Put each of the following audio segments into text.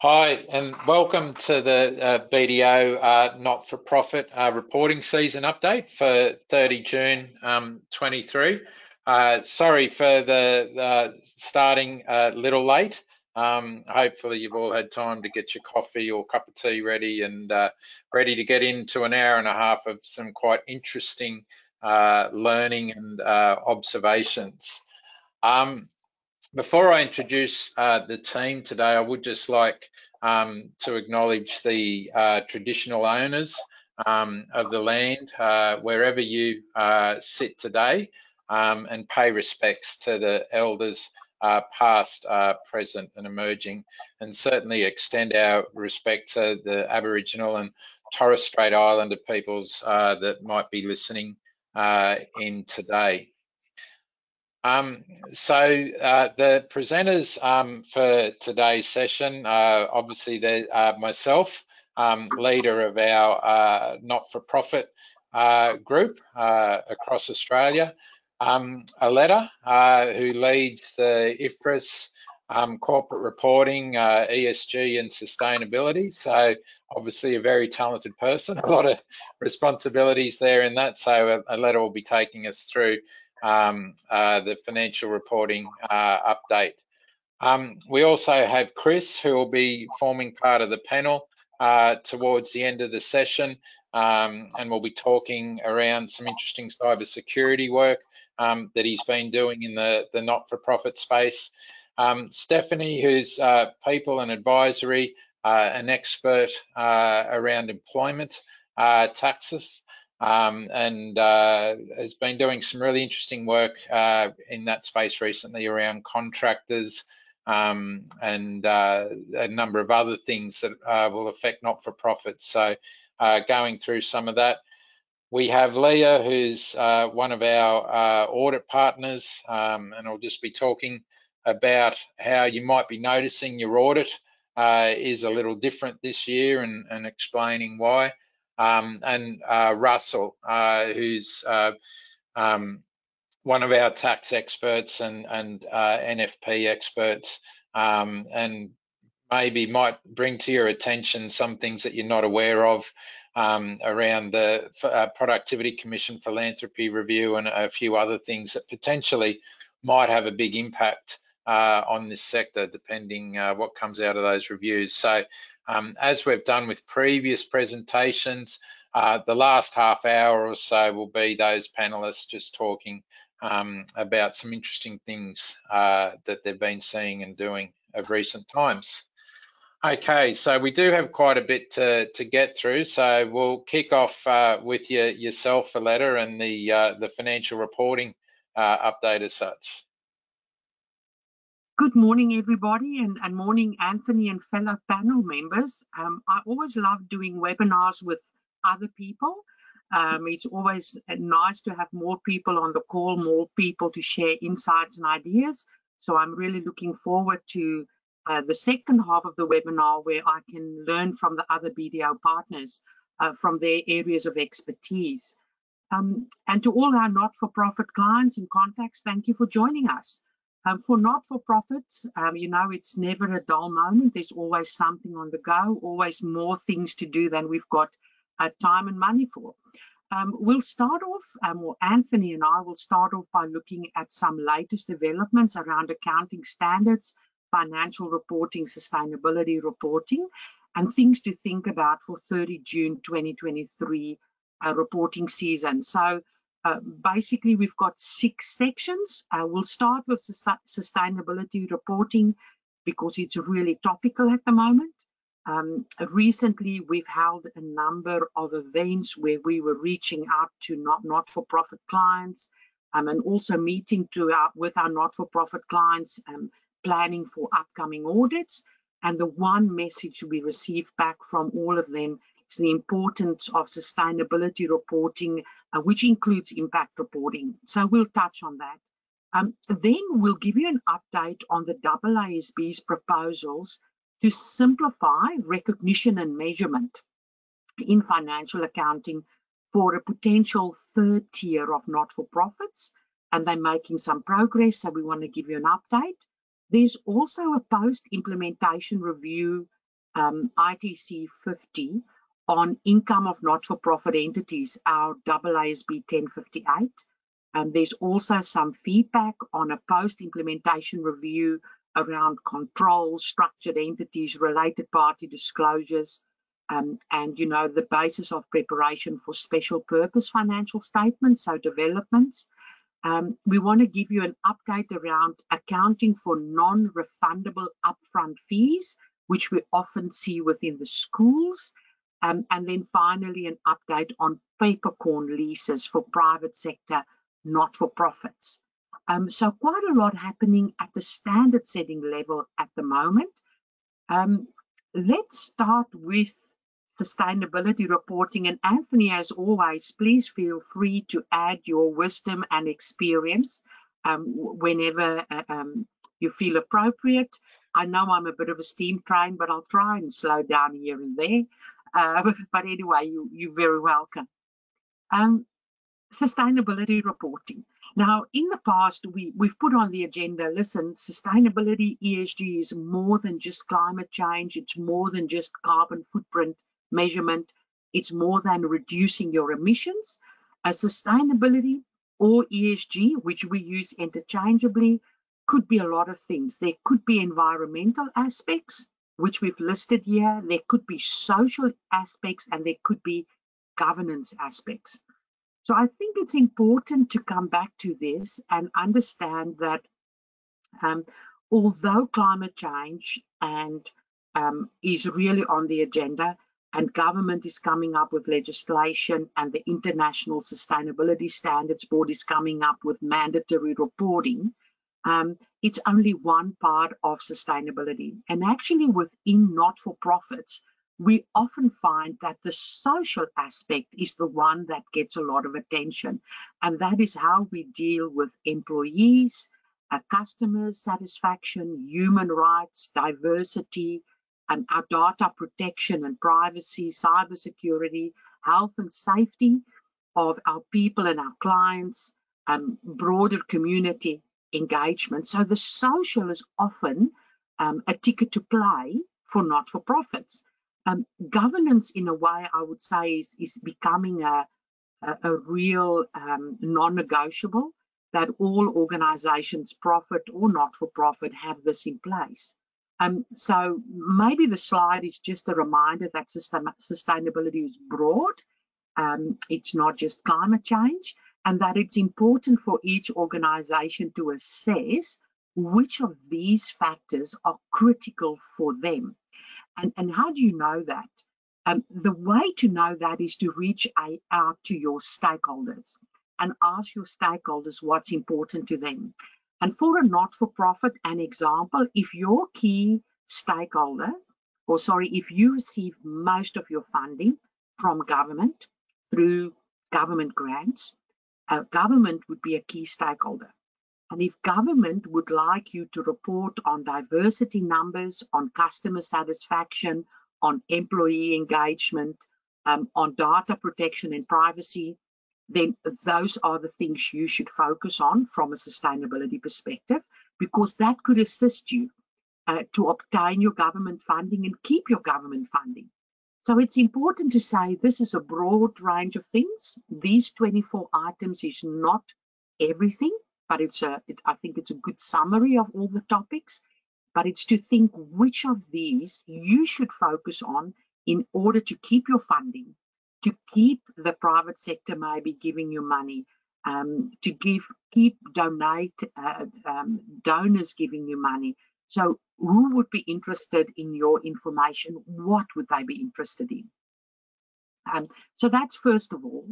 Hi, and welcome to the uh, BDO uh, not-for-profit uh, reporting season update for 30 June um, 23. Uh, sorry for the starting a little late. Um, hopefully you've all had time to get your coffee or cup of tea ready and uh, ready to get into an hour and a half of some quite interesting uh, learning and observations. Um, before I introduce uh, the team today, I would just like um, to acknowledge the uh, traditional owners um, of the land uh, wherever you uh, sit today um, and pay respects to the elders uh, past, uh, present and emerging and certainly extend our respect to the Aboriginal and Torres Strait Islander peoples that might be listening in today. Um, so uh, the presenters um, for today's session, uh, obviously they uh, myself, um, leader of our uh, not-for-profit uh, group uh, across Australia, um, Aletta, who leads the IFRS um, corporate reporting, ESG and sustainability. So obviously a very talented person, a lot of responsibilities there in that. So Aletta will be taking us through um, uh, the financial reporting uh, update. Um, we also have Chris, who will be forming part of the panel uh, towards the end of the session, um, and we'll be talking around some interesting cybersecurity work um, that he's been doing in the, the not-for-profit space. Um, Stefanie, who's uh, people and advisory, uh, an expert uh, around employment taxes um, and uh, has been doing some really interesting work uh, in that space recently around contractors um, and uh, a number of other things that uh, will affect not-for-profits. So uh, going through some of that. We have Leah, who's uh, one of our audit partners, um, and I'll just be talking about how you might be noticing your audit is a little different this year and, and explaining why um, and uh, Russell, uh, who's uh, um, one of our tax experts and, and uh, NFP experts, um, and maybe might bring to your attention some things that you're not aware of um, around the uh, Productivity Commission Philanthropy Review and a few other things that potentially might have a big impact uh, on this sector, depending uh, what comes out of those reviews. So um, as we've done with previous presentations, uh, the last half hour or so will be those panelists just talking um, about some interesting things uh, that they've been seeing and doing of recent times. Okay, so we do have quite a bit to, to get through, so we'll kick off uh, with your, yourself, Aletta, and the, uh, the financial reporting uh, update as such. Good morning, everybody, and, and morning, Anthony and fellow panel members. Um, I always love doing webinars with other people. Um, it's always nice to have more people on the call, more people to share insights and ideas. So I'm really looking forward to uh, the second half of the webinar where I can learn from the other BDO partners uh, from their areas of expertise. Um, and to all our not-for-profit clients and contacts, thank you for joining us. Um, for not-for-profits, um, you know, it's never a dull moment. There's always something on the go, always more things to do than we've got uh, time and money for. Um, we'll start off, um, or Anthony and I will start off by looking at some latest developments around accounting standards, financial reporting, sustainability reporting, and things to think about for 30 June 2023 uh, reporting season. So uh, basically, we've got six sections. Uh, we'll start with sustainability reporting because it's really topical at the moment. Um, recently, we've held a number of events where we were reaching out to not not-for-profit clients um, and also meeting our, with our not-for-profit clients, um, planning for upcoming audits. And the one message we received back from all of them is the importance of sustainability reporting uh, which includes impact reporting. So we'll touch on that. Um, then we'll give you an update on the AASB's proposals to simplify recognition and measurement in financial accounting for a potential third tier of not-for-profits, and they're making some progress, so we want to give you an update. There's also a post-implementation review um, ITC 50 on income of not-for-profit entities, our AASB 1058. Um, there's also some feedback on a post-implementation review around control, structured entities, related party disclosures, um, and you know the basis of preparation for special purpose financial statements, so developments. Um, we want to give you an update around accounting for non-refundable upfront fees, which we often see within the schools. Um, and then finally, an update on peppercorn leases for private sector not-for-profits. Um, so quite a lot happening at the standard setting level at the moment. Um, let's start with sustainability reporting. And Anthony, as always, please feel free to add your wisdom and experience um, whenever uh, um, you feel appropriate. I know I'm a bit of a steam train, but I'll try and slow down here and there. Uh, but anyway, you, you're very welcome. Um, sustainability reporting. Now, in the past, we, we've put on the agenda, listen, sustainability ESG is more than just climate change. It's more than just carbon footprint measurement. It's more than reducing your emissions. A sustainability or ESG, which we use interchangeably, could be a lot of things. There could be environmental aspects, which we've listed here. There could be social aspects and there could be governance aspects. So I think it's important to come back to this and understand that um, although climate change and um, is really on the agenda, and government is coming up with legislation and the International Sustainability Standards Board is coming up with mandatory reporting, um, it's only one part of sustainability. And actually within not-for-profits, we often find that the social aspect is the one that gets a lot of attention. And that is how we deal with employees, uh, customers satisfaction, human rights, diversity, and our data protection and privacy, cybersecurity, health and safety of our people and our clients, um, broader community engagement. So the social is often um, a ticket to play for not-for-profits. Um, governance, in a way, I would say, is, is becoming a, a, a real um, non-negotiable that all organizations, profit or not-for-profit, have this in place. Um, so maybe the slide is just a reminder that sustainability is broad. Um, it's not just climate change and that it's important for each organization to assess which of these factors are critical for them. And, and how do you know that? Um, the way to know that is to reach out to your stakeholders and ask your stakeholders what's important to them. And for a not-for-profit, an example, if your key stakeholder, or sorry, if you receive most of your funding from government through government grants, uh, government would be a key stakeholder. And if government would like you to report on diversity numbers, on customer satisfaction, on employee engagement, um, on data protection and privacy, then those are the things you should focus on from a sustainability perspective, because that could assist you uh, to obtain your government funding and keep your government funding. So it's important to say this is a broad range of things. These 24 items is not everything, but it's a, it, I think it's a good summary of all the topics, but it's to think which of these you should focus on in order to keep your funding to keep the private sector maybe giving you money, um, to give, keep, donate, uh, um, donors giving you money. So who would be interested in your information? What would they be interested in? Um, so that's first of all.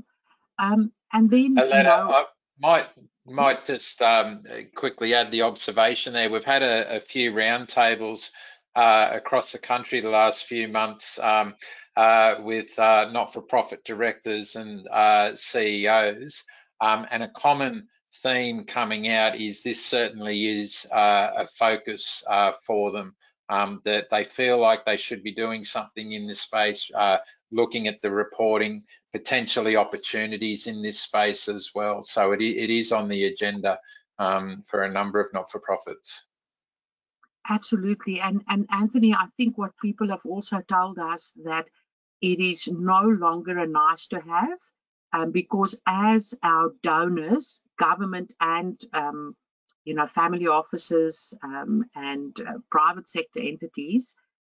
Um, and then, Aletta, you know, I might might just um, quickly add the observation there. We've had a, a few roundtables uh, across the country the last few months um, uh, with uh, not-for-profit directors and uh, CEOs. Um, and a common theme coming out is this certainly is uh, a focus uh, for them, um, that they feel like they should be doing something in this space, looking at the reporting, potentially opportunities in this space as well. So it, it is on the agenda um, for a number of not-for-profits. Absolutely. And, and Anthony, I think what people have also told us that it is no longer a nice to have um, because as our donors, government and um, you know family offices um, and uh, private sector entities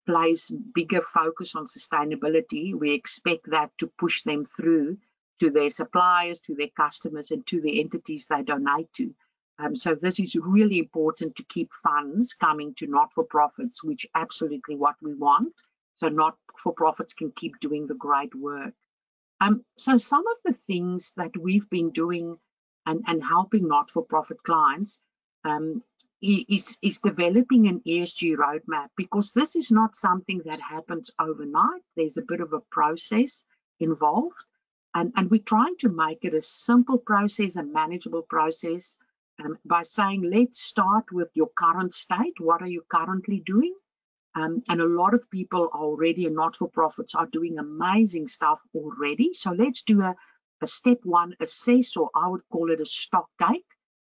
place bigger focus on sustainability, we expect that to push them through to their suppliers, to their customers, and to the entities they donate to. Um, so this is really important to keep funds coming to not-for-profits, which absolutely what we want. So not-for-profits can keep doing the great work. Um, so some of the things that we've been doing and, and helping not-for-profit clients um, is, is developing an ESG roadmap because this is not something that happens overnight. There's a bit of a process involved. And, and we're trying to make it a simple process, a manageable process um, by saying, let's start with your current state. What are you currently doing? Um, and a lot of people already, and not-for-profits are doing amazing stuff already. So let's do a, a step one assess, or I would call it a stock take.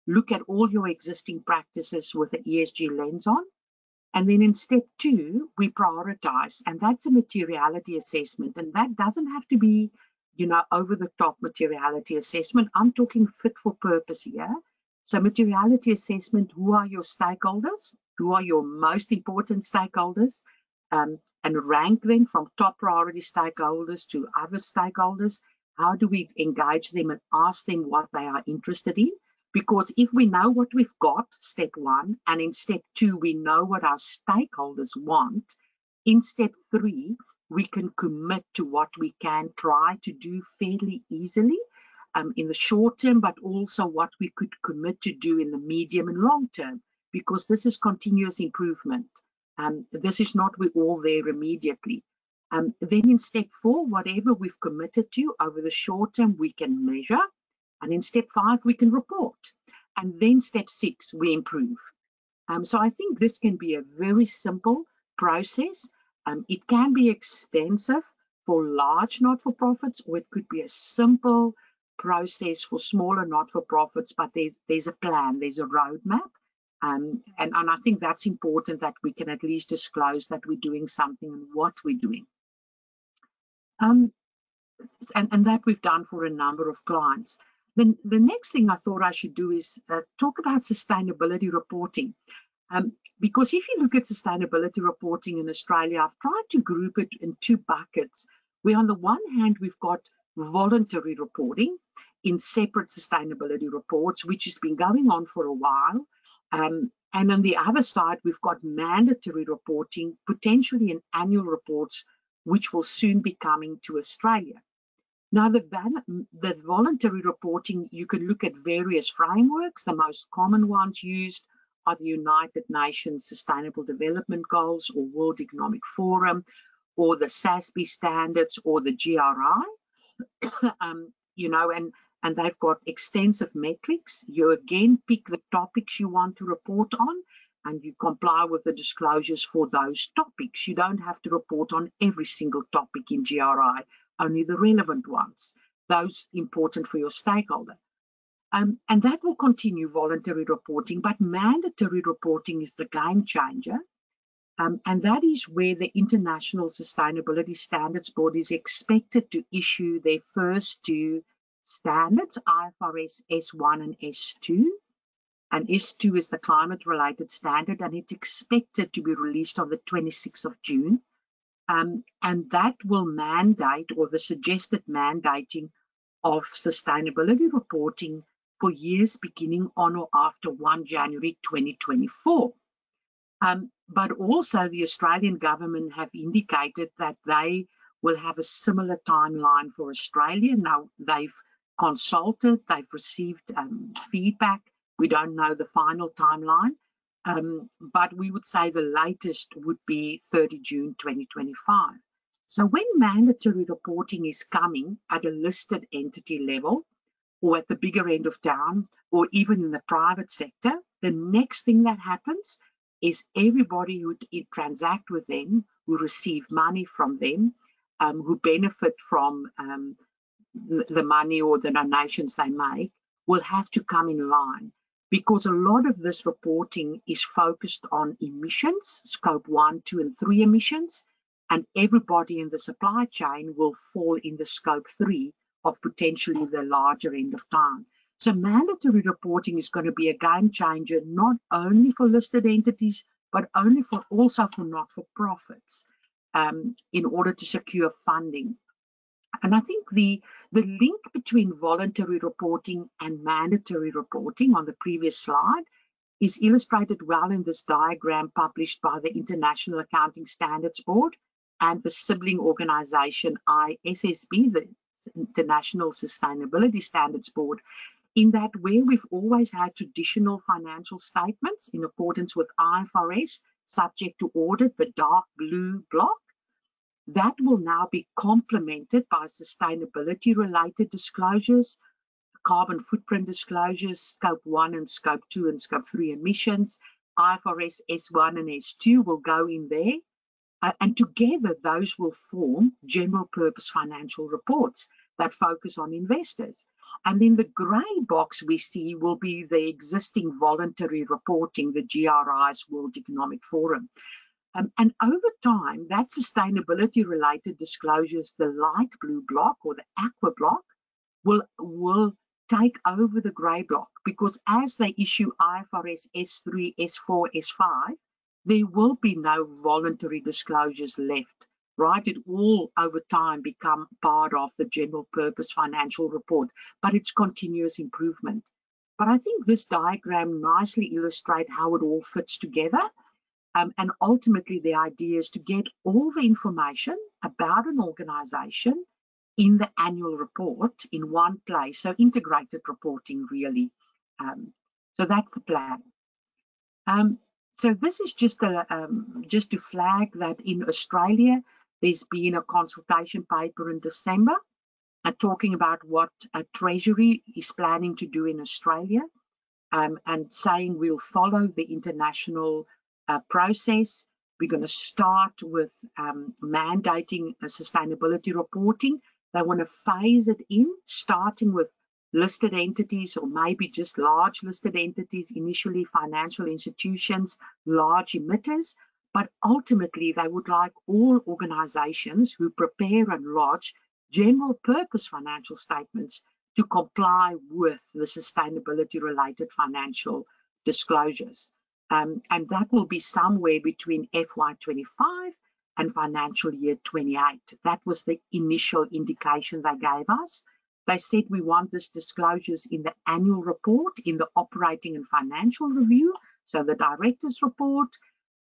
Look at all your existing practices with an ESG lens on. And then in step two, we prioritize, and that's a materiality assessment. And that doesn't have to be, you know, over the top materiality assessment. I'm talking fit for purpose here. So materiality assessment, who are your stakeholders? Who are your most important stakeholders? Um, and rank them from top priority stakeholders to other stakeholders. How do we engage them and ask them what they are interested in? Because if we know what we've got, step one, and in step two, we know what our stakeholders want, in step three, we can commit to what we can try to do fairly easily um, in the short term, but also what we could commit to do in the medium and long term, because this is continuous improvement. Um, this is not we're all there immediately. Um, then in step four, whatever we've committed to over the short term, we can measure. And in step five, we can report. And then step six, we improve. Um, so I think this can be a very simple process. Um, it can be extensive for large not-for-profits, or it could be a simple process for smaller not-for-profits, but there's there's a plan, there's a roadmap. Um, and, and I think that's important that we can at least disclose that we're doing something and what we're doing. Um, and, and that we've done for a number of clients. Then the next thing I thought I should do is uh, talk about sustainability reporting. Um, because if you look at sustainability reporting in Australia, I've tried to group it in two buckets, where on the one hand, we've got voluntary reporting, in separate sustainability reports, which has been going on for a while. Um, and on the other side, we've got mandatory reporting, potentially in annual reports, which will soon be coming to Australia. Now, the, the voluntary reporting, you can look at various frameworks. The most common ones used are the United Nations Sustainable Development Goals or World Economic Forum or the SASB standards or the GRI. um, you know, and and they've got extensive metrics. You again pick the topics you want to report on and you comply with the disclosures for those topics. You don't have to report on every single topic in GRI, only the relevant ones, those important for your stakeholder. Um, and that will continue voluntary reporting, but mandatory reporting is the game changer. Um, and that is where the International Sustainability Standards Board is expected to issue their first two standards, IFRS S1 and S2. And S2 is the climate related standard, and it's expected to be released on the 26th of June. Um, and that will mandate or the suggested mandating of sustainability reporting for years beginning on or after 1 January 2024. Um, but also the Australian government have indicated that they will have a similar timeline for Australia. Now they've consulted, they've received um, feedback. We don't know the final timeline, um, but we would say the latest would be 30 June 2025. So when mandatory reporting is coming at a listed entity level, or at the bigger end of town, or even in the private sector, the next thing that happens is everybody who transact with them, who receive money from them, um, who benefit from um, the money or the donations they make will have to come in line. because a lot of this reporting is focused on emissions, scope one, two, and three emissions, and everybody in the supply chain will fall in the scope three of potentially the larger end of town. So mandatory reporting is going to be a game changer, not only for listed entities, but only for also for not-for-profits um, in order to secure funding. And I think the, the link between voluntary reporting and mandatory reporting on the previous slide is illustrated well in this diagram published by the International Accounting Standards Board and the sibling organization ISSB, the International Sustainability Standards Board, in that where we've always had traditional financial statements in accordance with IFRS, subject to audit, the dark blue block, that will now be complemented by sustainability related disclosures, carbon footprint disclosures, scope one and scope two and scope three emissions, IFRS S1 and S2 will go in there. Uh, and together those will form general purpose financial reports that focus on investors. And then the grey box we see will be the existing voluntary reporting, the GRI's World Economic Forum. Um, and over time, that sustainability related disclosures, the light blue block or the aqua block, will, will take over the grey block because as they issue IFRS S3, S4, S5, there will be no voluntary disclosures left, right? It will over time become part of the general purpose financial report, but it's continuous improvement. But I think this diagram nicely illustrates how it all fits together um, and ultimately, the idea is to get all the information about an organization in the annual report in one place. So integrated reporting really. Um, so that's the plan. Um, so this is just a, um, just to flag that in Australia, there's been a consultation paper in December uh, talking about what a Treasury is planning to do in Australia um, and saying we'll follow the international uh, process. We're going to start with um, mandating sustainability reporting. They want to phase it in, starting with listed entities or maybe just large listed entities, initially financial institutions, large emitters, but ultimately they would like all organizations who prepare and lodge general purpose financial statements to comply with the sustainability related financial disclosures. Um, and that will be somewhere between FY25 and financial year 28. That was the initial indication they gave us. They said we want this disclosures in the annual report, in the operating and financial review, so the director's report,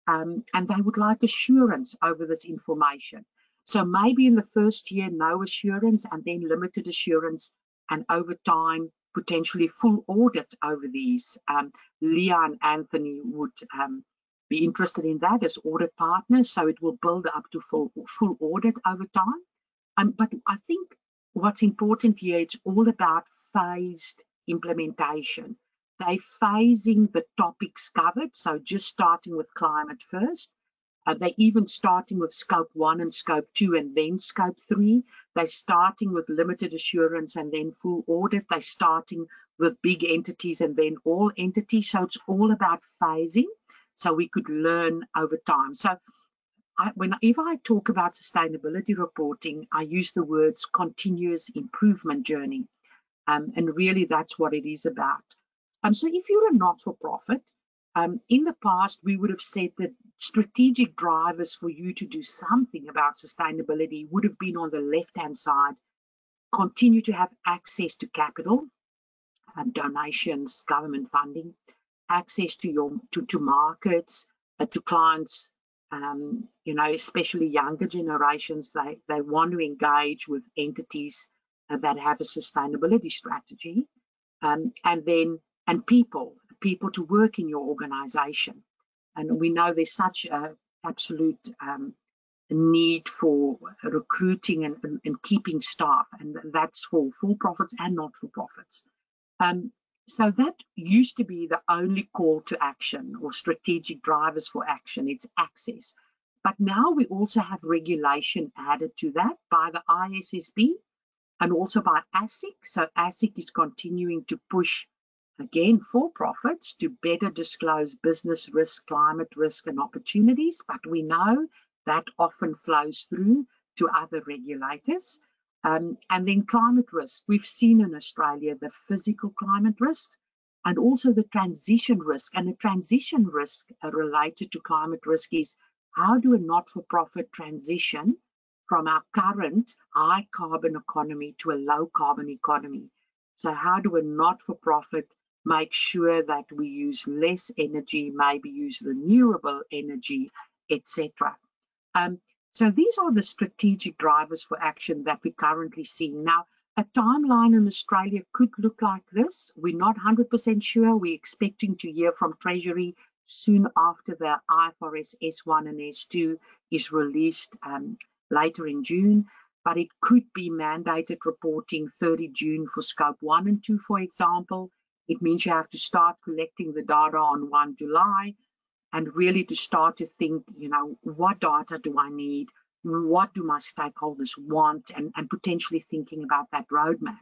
um, and they would like assurance over this information. So maybe in the first year, no assurance, and then limited assurance, and over time, potentially full audit over these. Um, Leah and Anthony would um, be interested in that as audit partners, so it will build up to full, full audit over time. Um, but I think what's important here, it's all about phased implementation. They're phasing the topics covered, so just starting with climate first, uh, they're even starting with scope one and scope two and then scope three. They're starting with limited assurance and then full audit. They're starting with big entities and then all entities. So it's all about phasing so we could learn over time. So I, when if I talk about sustainability reporting, I use the words continuous improvement journey. Um, and really that's what it is about. Um, so if you're a not-for-profit, um, in the past, we would have said that strategic drivers for you to do something about sustainability would have been on the left-hand side, continue to have access to capital, um, donations, government funding, access to your to, to markets, uh, to clients, um, you know, especially younger generations, they, they want to engage with entities uh, that have a sustainability strategy. Um, and then, and people, people to work in your organization. And we know there's such a absolute um, need for recruiting and, and, and, keeping staff, and that's for for-profits and not-for-profits. Um, so that used to be the only call to action or strategic drivers for action, it's access. But now we also have regulation added to that by the ISSB and also by ASIC. So ASIC is continuing to push again for profits to better disclose business risk, climate risk and opportunities, but we know that often flows through to other regulators. Um, and then climate risk. We've seen in Australia the physical climate risk and also the transition risk. And the transition risk related to climate risk is how do a not-for-profit transition from our current high carbon economy to a low carbon economy? So how do a not-for-profit make sure that we use less energy, maybe use renewable energy, etc. Um, so these are the strategic drivers for action that we're currently see. Now, a timeline in Australia could look like this. We're not 100% sure. We're expecting to hear from Treasury soon after the IFRS S1 and S2 is released um, later in June, but it could be mandated reporting 30 June for scope 1 and 2, for example. It means you have to start collecting the data on 1 July and really to start to think, you know, what data do I need? What do my stakeholders want? And, and potentially thinking about that roadmap.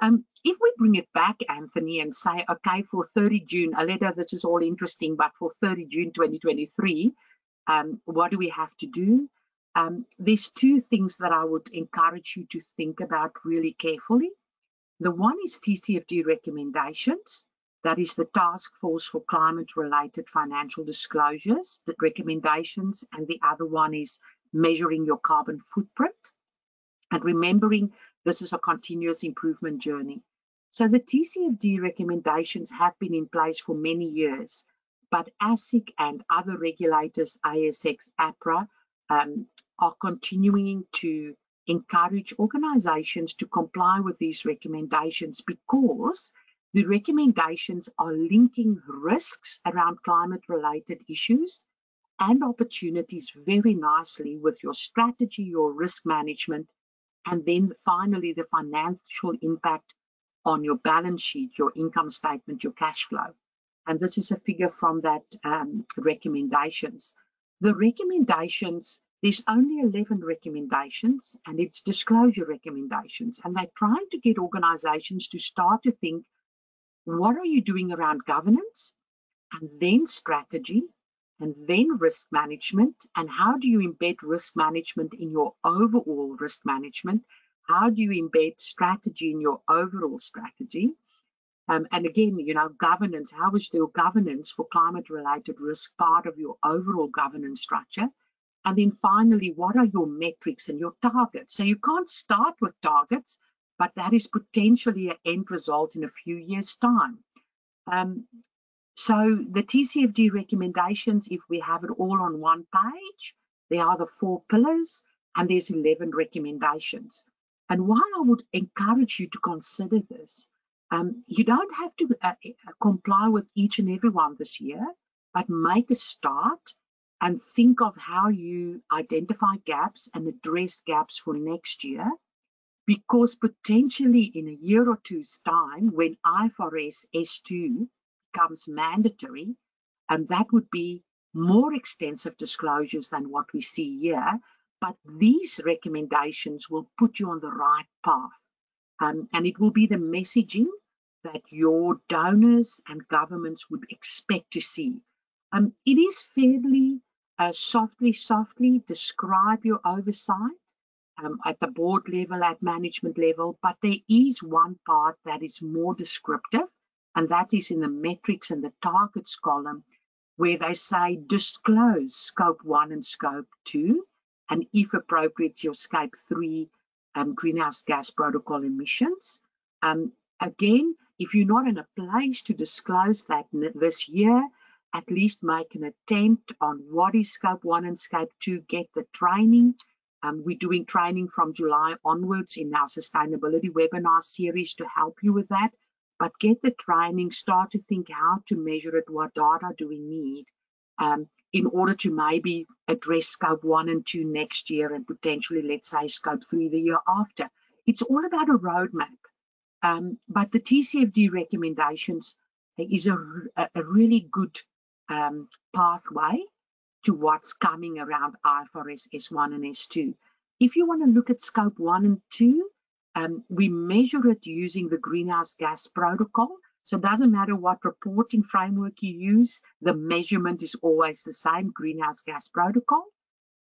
Um, if we bring it back, Anthony, and say, okay, for 30 June, Aletta, this is all interesting, but for 30 June 2023, um, what do we have to do? Um, there's two things that I would encourage you to think about really carefully. The one is TCFD recommendations. That is the Task Force for Climate Related Financial Disclosures, the recommendations, and the other one is measuring your carbon footprint. And remembering this is a continuous improvement journey. So the TCFD recommendations have been in place for many years, but ASIC and other regulators, ASX, APRA, um, are continuing to encourage organizations to comply with these recommendations because the recommendations are linking risks around climate related issues and opportunities very nicely with your strategy, your risk management, and then finally the financial impact on your balance sheet, your income statement, your cash flow. And this is a figure from that um, recommendations. The recommendations, there's only 11 recommendations and it's disclosure recommendations. And they're trying to get organizations to start to think what are you doing around governance? And then strategy and then risk management and how do you embed risk management in your overall risk management? How do you embed strategy in your overall strategy? Um, and again you know governance how is your governance for climate related risk part of your overall governance structure and then finally what are your metrics and your targets so you can't start with targets but that is potentially an end result in a few years' time. Um, so the TCFD recommendations, if we have it all on one page, there are the four pillars and there's 11 recommendations. And why I would encourage you to consider this, um, you don't have to uh, uh comply with each and every one this year, but make a start and think of how you identify gaps and address gaps for next year because potentially in a year or two's time, when IFRS S2 becomes mandatory, and that would be more extensive disclosures than what we see here, but these recommendations will put you on the right path. Um, and it will be the messaging that your donors and governments would expect to see. Um, it is fairly uh, softly, softly describe your oversight um, at the board level, at management level, but there is one part that is more descriptive, and that is in the metrics and the targets column, where they say disclose scope one and scope two, and if appropriate, your scope three um, greenhouse gas protocol emissions. Um, again, if you're not in a place to disclose that this year, at least make an attempt on what is scope one and scope two, get the training, um, we're doing training from July onwards in our sustainability webinar series to help you with that. But get the training, start to think how to measure it, what data do we need um, in order to maybe address scope one and two next year and potentially, let's say, scope three the year after. It's all about a roadmap. Um, but the TCFD recommendations is a, a really good um, pathway to what's coming around IFRS S1 and S2. If you want to look at scope one and two, um, we measure it using the greenhouse gas protocol. So it doesn't matter what reporting framework you use, the measurement is always the same, greenhouse gas protocol.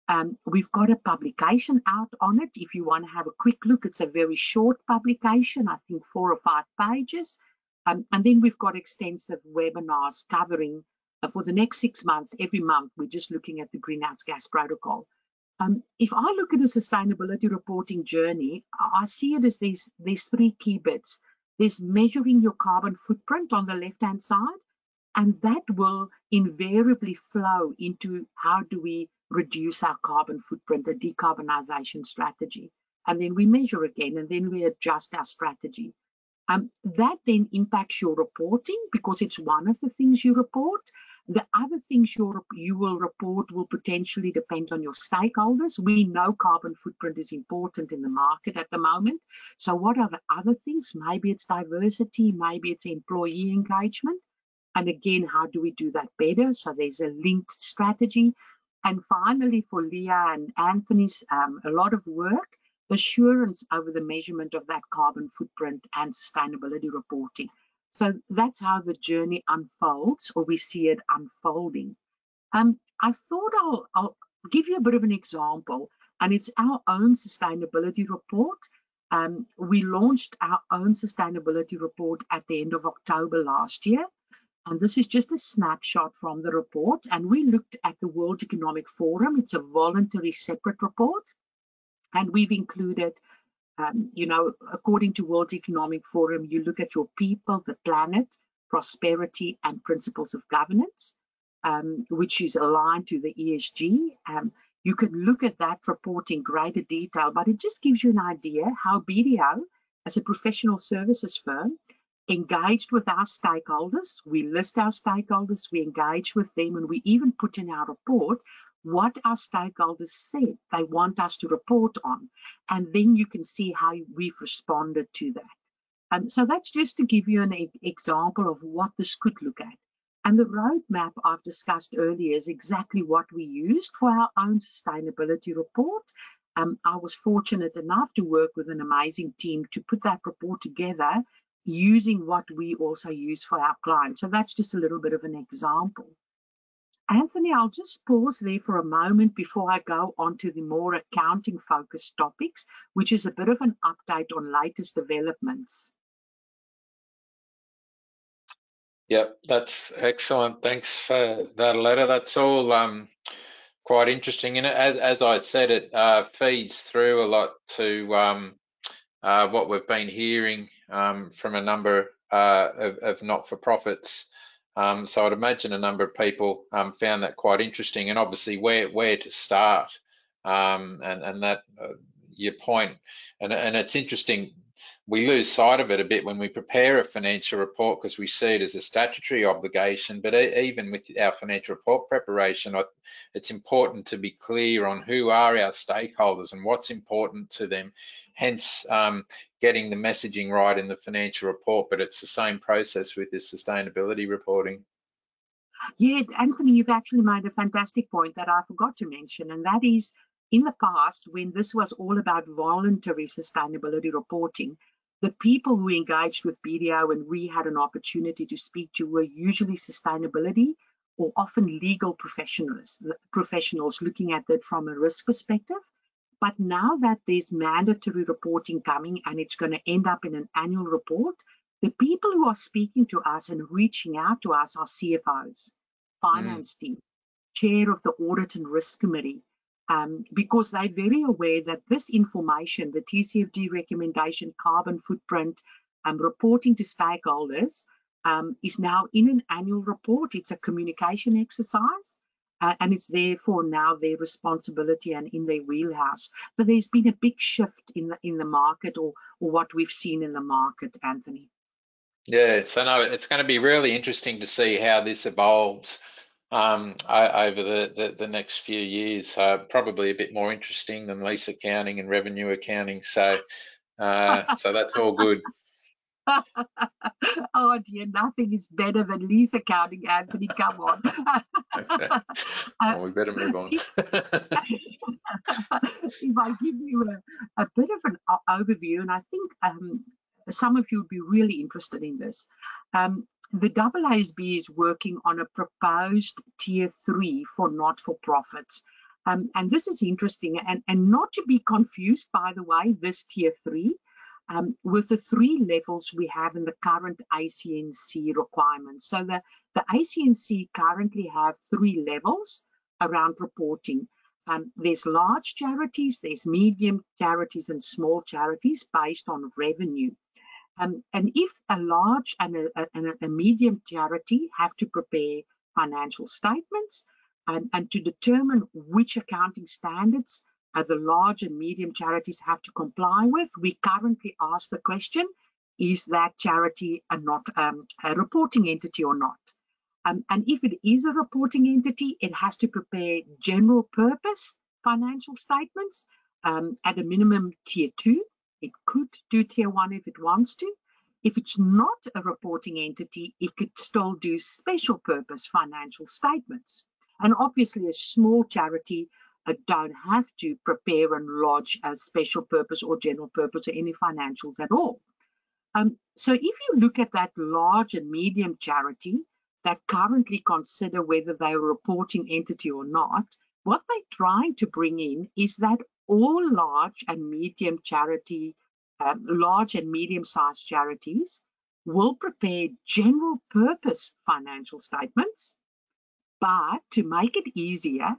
Um, we've got a publication out on it. If you want to have a quick look, it's a very short publication, I think four or five pages. Um, and then we've got extensive webinars covering for the next six months, every month, we're just looking at the greenhouse gas protocol. Um, if I look at a sustainability reporting journey, I see it as these, these three key bits. There's measuring your carbon footprint on the left-hand side, and that will invariably flow into how do we reduce our carbon footprint, a decarbonisation strategy. And then we measure again, and then we adjust our strategy. Um, that then impacts your reporting because it's one of the things you report. The other things you you will report will potentially depend on your stakeholders. We know carbon footprint is important in the market at the moment. So what are the other things? Maybe it's diversity, maybe it's employee engagement. And again, how do we do that better? So there's a linked strategy. And finally, for Leah and Anthony's, um, a lot of work, assurance over the measurement of that carbon footprint and sustainability reporting. So that's how the journey unfolds, or we see it unfolding. Um, I thought I'll, I'll give you a bit of an example, and it's our own sustainability report. Um, we launched our own sustainability report at the end of October last year. And this is just a snapshot from the report. And we looked at the World Economic Forum. It's a voluntary separate report. And we've included um, you know, according to World Economic Forum, you look at your people, the planet, prosperity, and principles of governance, um, which is aligned to the ESG. Um, you can look at that report in greater detail, but it just gives you an idea how BDO, as a professional services firm, engaged with our stakeholders. We list our stakeholders, we engage with them, and we even put in our report what our stakeholders said they want us to report on. And then you can see how we've responded to that. Um, so that's just to give you an e example of what this could look at. And the roadmap I've discussed earlier is exactly what we used for our own sustainability report. Um, I was fortunate enough to work with an amazing team to put that report together using what we also use for our clients. So that's just a little bit of an example. Anthony, I'll just pause there for a moment before I go on to the more accounting focused topics, which is a bit of an update on latest developments. Yep, that's excellent. Thanks for that Aletta. That's all um, quite interesting. And as, as I said, it uh, feeds through a lot to um, uh, what we've been hearing um, from a number uh, of, of not-for-profits um, so I'd imagine a number of people um, found that quite interesting, and obviously where where to start, um, and and that uh, your point, and and it's interesting. We lose sight of it a bit when we prepare a financial report because we see it as a statutory obligation. But even with our financial report preparation, it's important to be clear on who are our stakeholders and what's important to them hence um, getting the messaging right in the financial report, but it's the same process with this sustainability reporting. Yeah, Anthony, you've actually made a fantastic point that I forgot to mention, and that is in the past, when this was all about voluntary sustainability reporting, the people who engaged with BDO and we had an opportunity to speak to were usually sustainability or often legal professionals, professionals looking at it from a risk perspective. But now that there's mandatory reporting coming and it's going to end up in an annual report, the people who are speaking to us and reaching out to us are CFOs, finance mm. team, chair of the audit and risk committee, um, because they're very aware that this information, the TCFD recommendation, carbon footprint, um, reporting to stakeholders, um, is now in an annual report. It's a communication exercise uh, and it's therefore now their responsibility and in their wheelhouse. But there's been a big shift in the in the market or or what we've seen in the market, Anthony. Yeah, so no, it's going to be really interesting to see how this evolves um, over the, the, the, next few years. Uh, probably a bit more interesting than lease accounting and revenue accounting. So, uh, so that's all good. oh dear, nothing is better than lease accounting, Anthony. Come on. well, we better move on. if I give you a, a, bit of an overview, and I think um, some of you would be really interested in this. Um, the AASB is working on a proposed tier three for not-for-profits. Um, and this is interesting and, and not to be confused, by the way, this tier three um, with the three levels we have in the current ACNC requirements. So the, the ACNC currently have three levels around reporting. Um, there's large charities, there's medium charities and small charities based on revenue. Um, and if a large and a, a, a, medium charity have to prepare financial statements and, and to determine which accounting standards uh, the large and medium charities have to comply with, we currently ask the question, is that charity a not um, a reporting entity or not? Um, and if it is a reporting entity, it has to prepare general purpose financial statements um, at a minimum tier two. It could do tier one if it wants to. If it's not a reporting entity, it could still do special purpose financial statements. And obviously, a small charity uh, don't have to prepare and lodge a special purpose or general purpose or any financials at all. Um, so if you look at that large and medium charity that currently consider whether they're a reporting entity or not, what they're trying to bring in is that all large and medium charity, um, large and medium-sized charities will prepare general purpose financial statements, but to make it easier,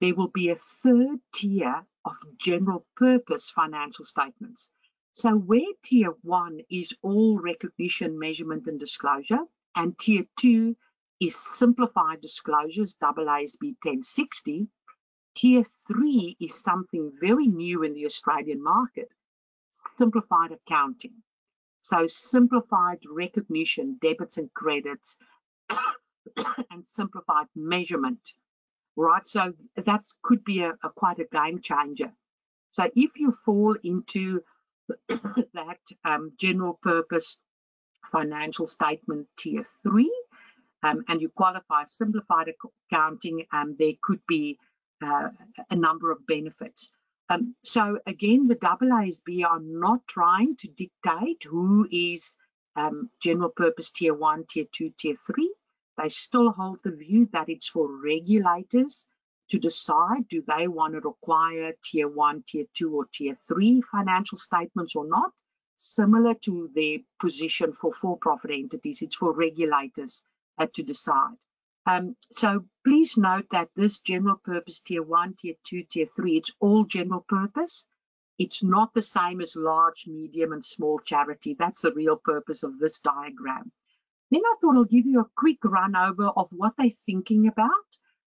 there will be a third tier of general purpose financial statements. So where tier one is all recognition, measurement and disclosure, and tier two is simplified disclosures, AASB 1060, tier three is something very new in the Australian market, simplified accounting. So simplified recognition, debits and credits, and simplified measurement right? So that could be a, a quite a game changer. So if you fall into that um, general purpose financial statement tier three, um, and you qualify simplified accounting, um, there could be uh, a number of benefits. Um, so again, the AASB are not trying to dictate who is um, general purpose tier one, tier two, tier three. They still hold the view that it's for regulators to decide do they want to require tier one, tier two, or tier three financial statements or not. Similar to their position for for-profit entities, it's for regulators uh, to decide. Um, so please note that this general purpose tier one, tier two, tier three, it's all general purpose. It's not the same as large, medium, and small charity. That's the real purpose of this diagram. Then I thought I'll give you a quick run over of what they're thinking about.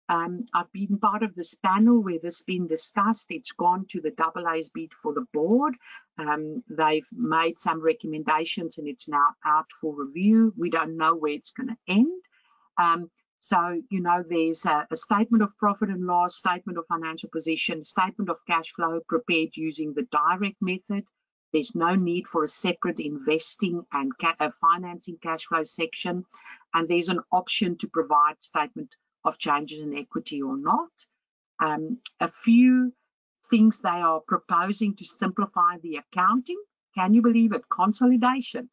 Um, I've been part of this panel where this has been discussed. It's gone to the AASB for the board. Um, they've made some recommendations and it's now out for review. We don't know where it's going to end. Um, so, you know, there's a, a, statement of profit and loss, statement of financial position, statement of cash flow prepared using the direct method, there's no need for a separate investing and ca uh, financing cash flow section. And there's an option to provide statement of changes in equity or not. Um, a few things they are proposing to simplify the accounting. Can you believe it? Consolidation.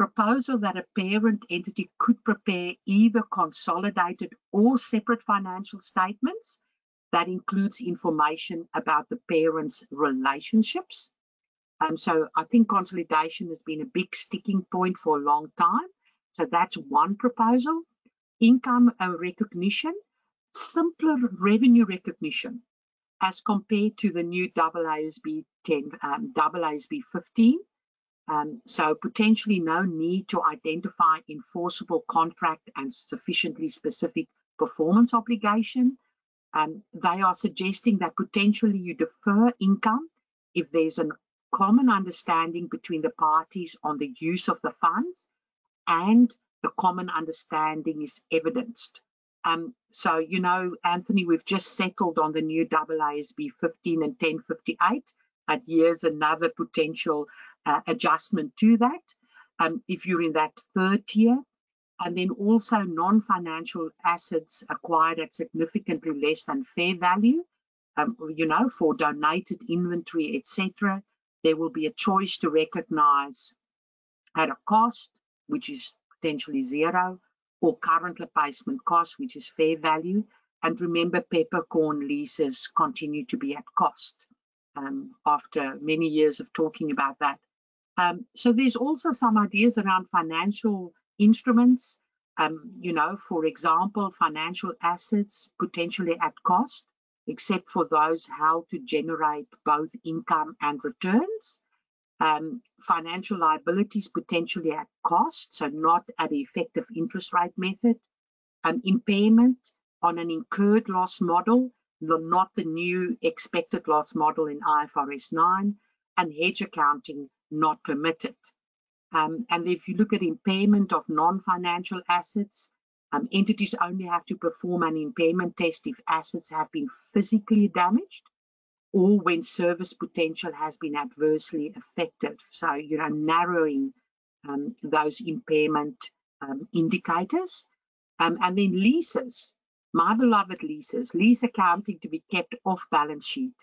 Proposal that a parent entity could prepare either consolidated or separate financial statements that includes information about the parents' relationships um, so I think consolidation has been a big sticking point for a long time. So that's one proposal. Income uh, recognition, simpler revenue recognition as compared to the new AASB 10, um, AASB 15. Um, so potentially no need to identify enforceable contract and sufficiently specific performance obligation. Um, they are suggesting that potentially you defer income if there's a common understanding between the parties on the use of the funds and the common understanding is evidenced. Um, so, you know, Anthony, we've just settled on the new AASB 15 and 1058, but here's another potential uh, adjustment to that. Um, if you're in that third tier, and then also non-financial assets acquired at significantly less than fair value, um, you know, for donated inventory, etc there will be a choice to recognize at a cost, which is potentially zero, or current replacement cost, which is fair value. And remember, peppercorn leases continue to be at cost um, after many years of talking about that. Um, so there's also some ideas around financial instruments, um, you know, for example, financial assets potentially at cost, except for those how to generate both income and returns. Um, financial liabilities potentially at cost, so not at effective interest rate method. Um, impairment on an incurred loss model, not the new expected loss model in IFRS 9, and hedge accounting not permitted. Um, and if you look at impairment of non-financial assets, um, entities only have to perform an impairment test if assets have been physically damaged or when service potential has been adversely affected. So, you know, narrowing um, those impairment um, indicators. Um, and then leases, my beloved leases, lease accounting to be kept off balance sheet,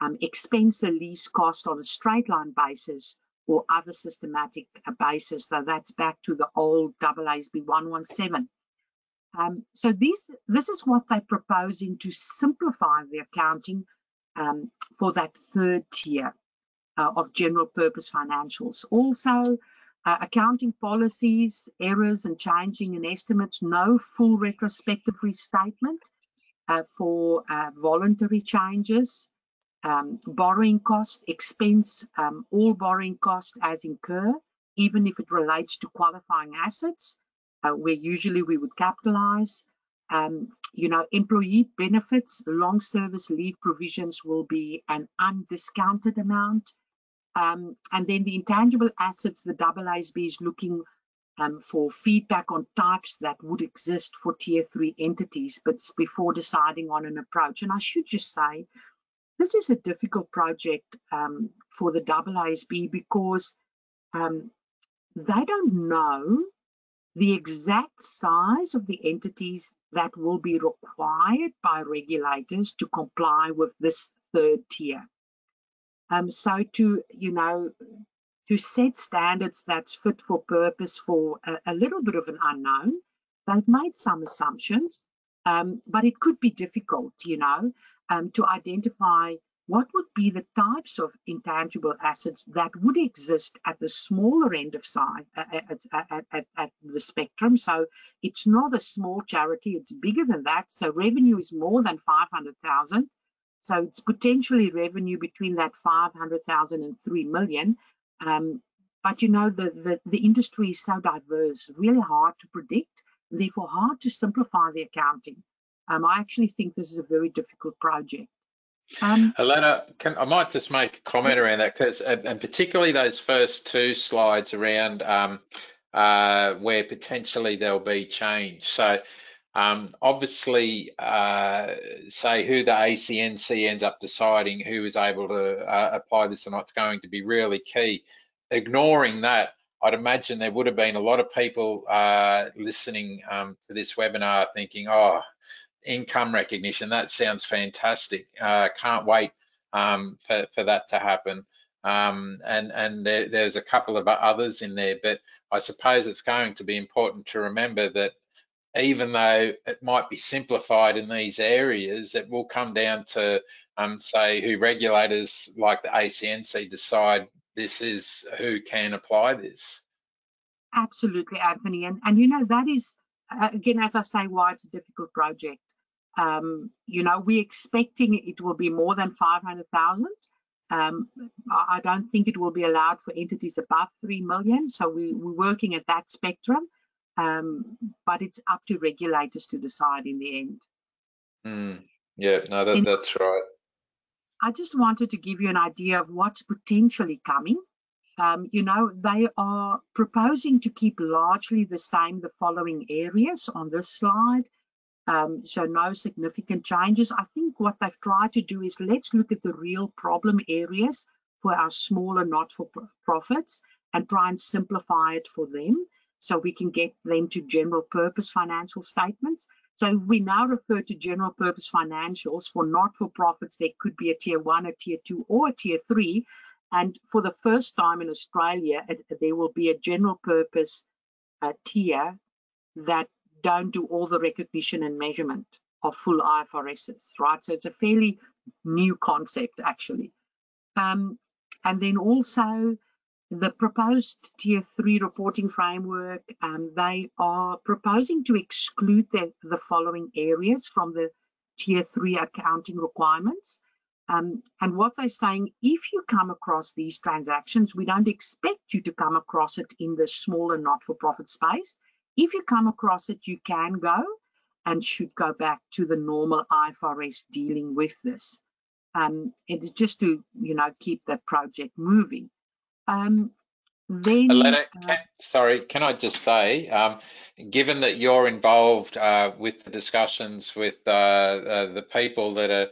um, expense lease cost on a straight line basis or other systematic basis. So that's back to the old AASB 117. Um, so this, this is what they're proposing to simplify the accounting um, for that third tier uh, of general purpose financials. Also, uh, accounting policies, errors and changing in estimates, no full retrospective restatement uh, for uh, voluntary changes, um, borrowing cost, expense, um, all borrowing cost as incur, even if it relates to qualifying assets, uh, where usually we would capitalize. Um, you know, employee benefits, long service leave provisions will be an undiscounted amount. Um, and then the intangible assets, the AASB is looking um, for feedback on types that would exist for tier three entities, but before deciding on an approach. And I should just say, this is a difficult project um, for the AASB because um, they don't know the exact size of the entities that will be required by regulators to comply with this third tier. Um, so to, you know, to set standards that's fit for purpose for a, a little bit of an unknown, they've made some assumptions, um, but it could be difficult, you know, um, to identify what would be the types of intangible assets that would exist at the smaller end of size at, at, at, at, the spectrum. So it's not a small charity, it's bigger than that. So revenue is more than 500,000. So it's potentially revenue between that 500,000 and 3 million. Um, but you know, the, the, the industry is so diverse, really hard to predict, therefore hard to simplify the accounting. Um, I actually think this is a very difficult project. Um, Helena, can, I might just make a comment around that because, and particularly those first two slides around um, uh, where potentially there'll be change. So um, obviously, uh, say who the ACNC ends up deciding who is able to uh, apply this or not is going to be really key. Ignoring that, I'd imagine there would have been a lot of people uh, listening um, to this webinar thinking, oh, income recognition, that sounds fantastic. Uh, can't wait um, for, for that to happen. Um, and and there, there's a couple of others in there, but I suppose it's going to be important to remember that even though it might be simplified in these areas, it will come down to, um, say, who regulators like the ACNC decide this is who can apply this. Absolutely, Anthony. And, and you know, that is, uh, again, as I say, why it's a difficult project. Um, you know, we're expecting it will be more than 500,000. Um, I don't think it will be allowed for entities above 3 million. So we, we're working at that spectrum um, but it's up to regulators to decide in the end. Mm, yeah, no, that, that's right. I just wanted to give you an idea of what's potentially coming. Um, you know, they are proposing to keep largely the same the following areas on this slide. Um, so no significant changes. I think what they've tried to do is let's look at the real problem areas for our smaller not-for-profits and try and simplify it for them so we can get them to general purpose financial statements. So we now refer to general purpose financials for not-for-profits. There could be a tier one, a tier two, or a tier three. and for the first time in Australia, it, there will be a general purpose uh, tier that don't do all the recognition and measurement of full IFRSs, right? So it's a fairly new concept actually. Um, and then also the proposed tier three reporting framework, um, they are proposing to exclude the, the following areas from the tier three accounting requirements. Um, and what they're saying, if you come across these transactions, we don't expect you to come across it in the smaller not-for-profit space. If you come across it, you can go and should go back to the normal IFRS dealing with this. Um, and just to, you know, keep the project moving. Um, then, Aletta, uh, can, sorry, can I just say, um, given that you're involved uh, with the discussions with uh, uh the people that are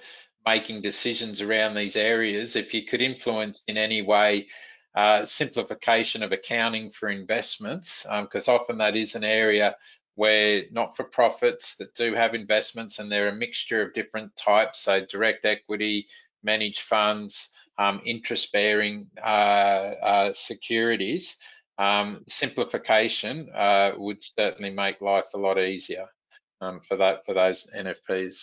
making decisions around these areas, if you could influence in any way uh, simplification of accounting for investments, because um, often that is an area where not-for-profits that do have investments and they're a mixture of different types, so direct equity, managed funds, um, interest-bearing uh, uh, securities, um, simplification uh, would certainly make life a lot easier um, for that for those NFPs.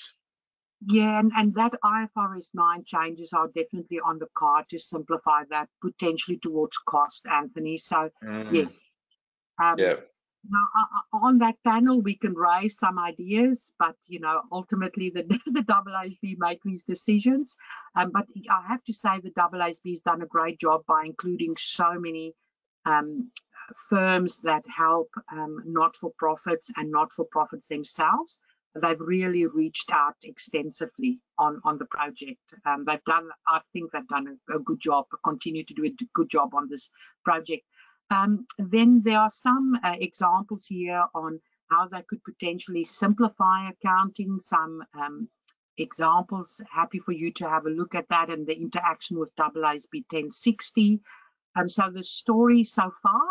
Yeah, and, and that IFRS 9 changes are definitely on the card to simplify that potentially towards cost, Anthony. So, mm. yes. Um, yeah. Now, on that panel, we can raise some ideas, but you know, ultimately the the AASB make these decisions. Um, but I have to say the AASB has done a great job by including so many um, firms that help um, not-for-profits and not-for-profits themselves they've really reached out extensively on on the project. Um, they've done, I think, they've done a, a, good job. Continue to do a good job on this project. Um, then there are some uh, examples here on how they could potentially simplify accounting. Some um, examples. Happy for you to have a look at that and the interaction with AASB 1060. Um, so the story so far.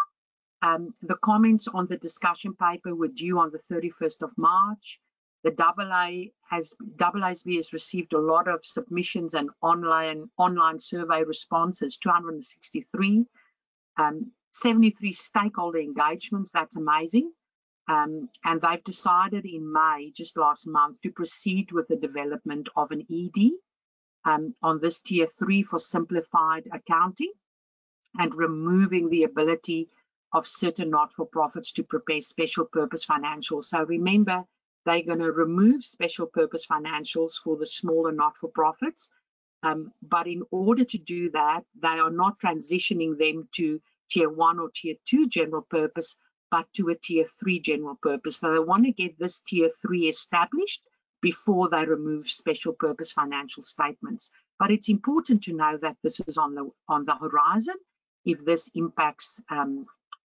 Um, the comments on the discussion paper were due on the 31st of March. The AA has AASB has received a lot of submissions and online online survey responses, 263, um, 73 stakeholder engagements. That's amazing. Um, and they've decided in May, just last month, to proceed with the development of an ED um, on this tier three for simplified accounting and removing the ability of certain not-for-profits to prepare special purpose financials. So remember, they're going to remove special purpose financials for the smaller not-for-profits. Um, but in order to do that, they are not transitioning them to tier one or tier two general purpose, but to a tier three general purpose. So they want to get this tier three established before they remove special purpose financial statements. But it's important to know that this is on the on the horizon if this impacts um,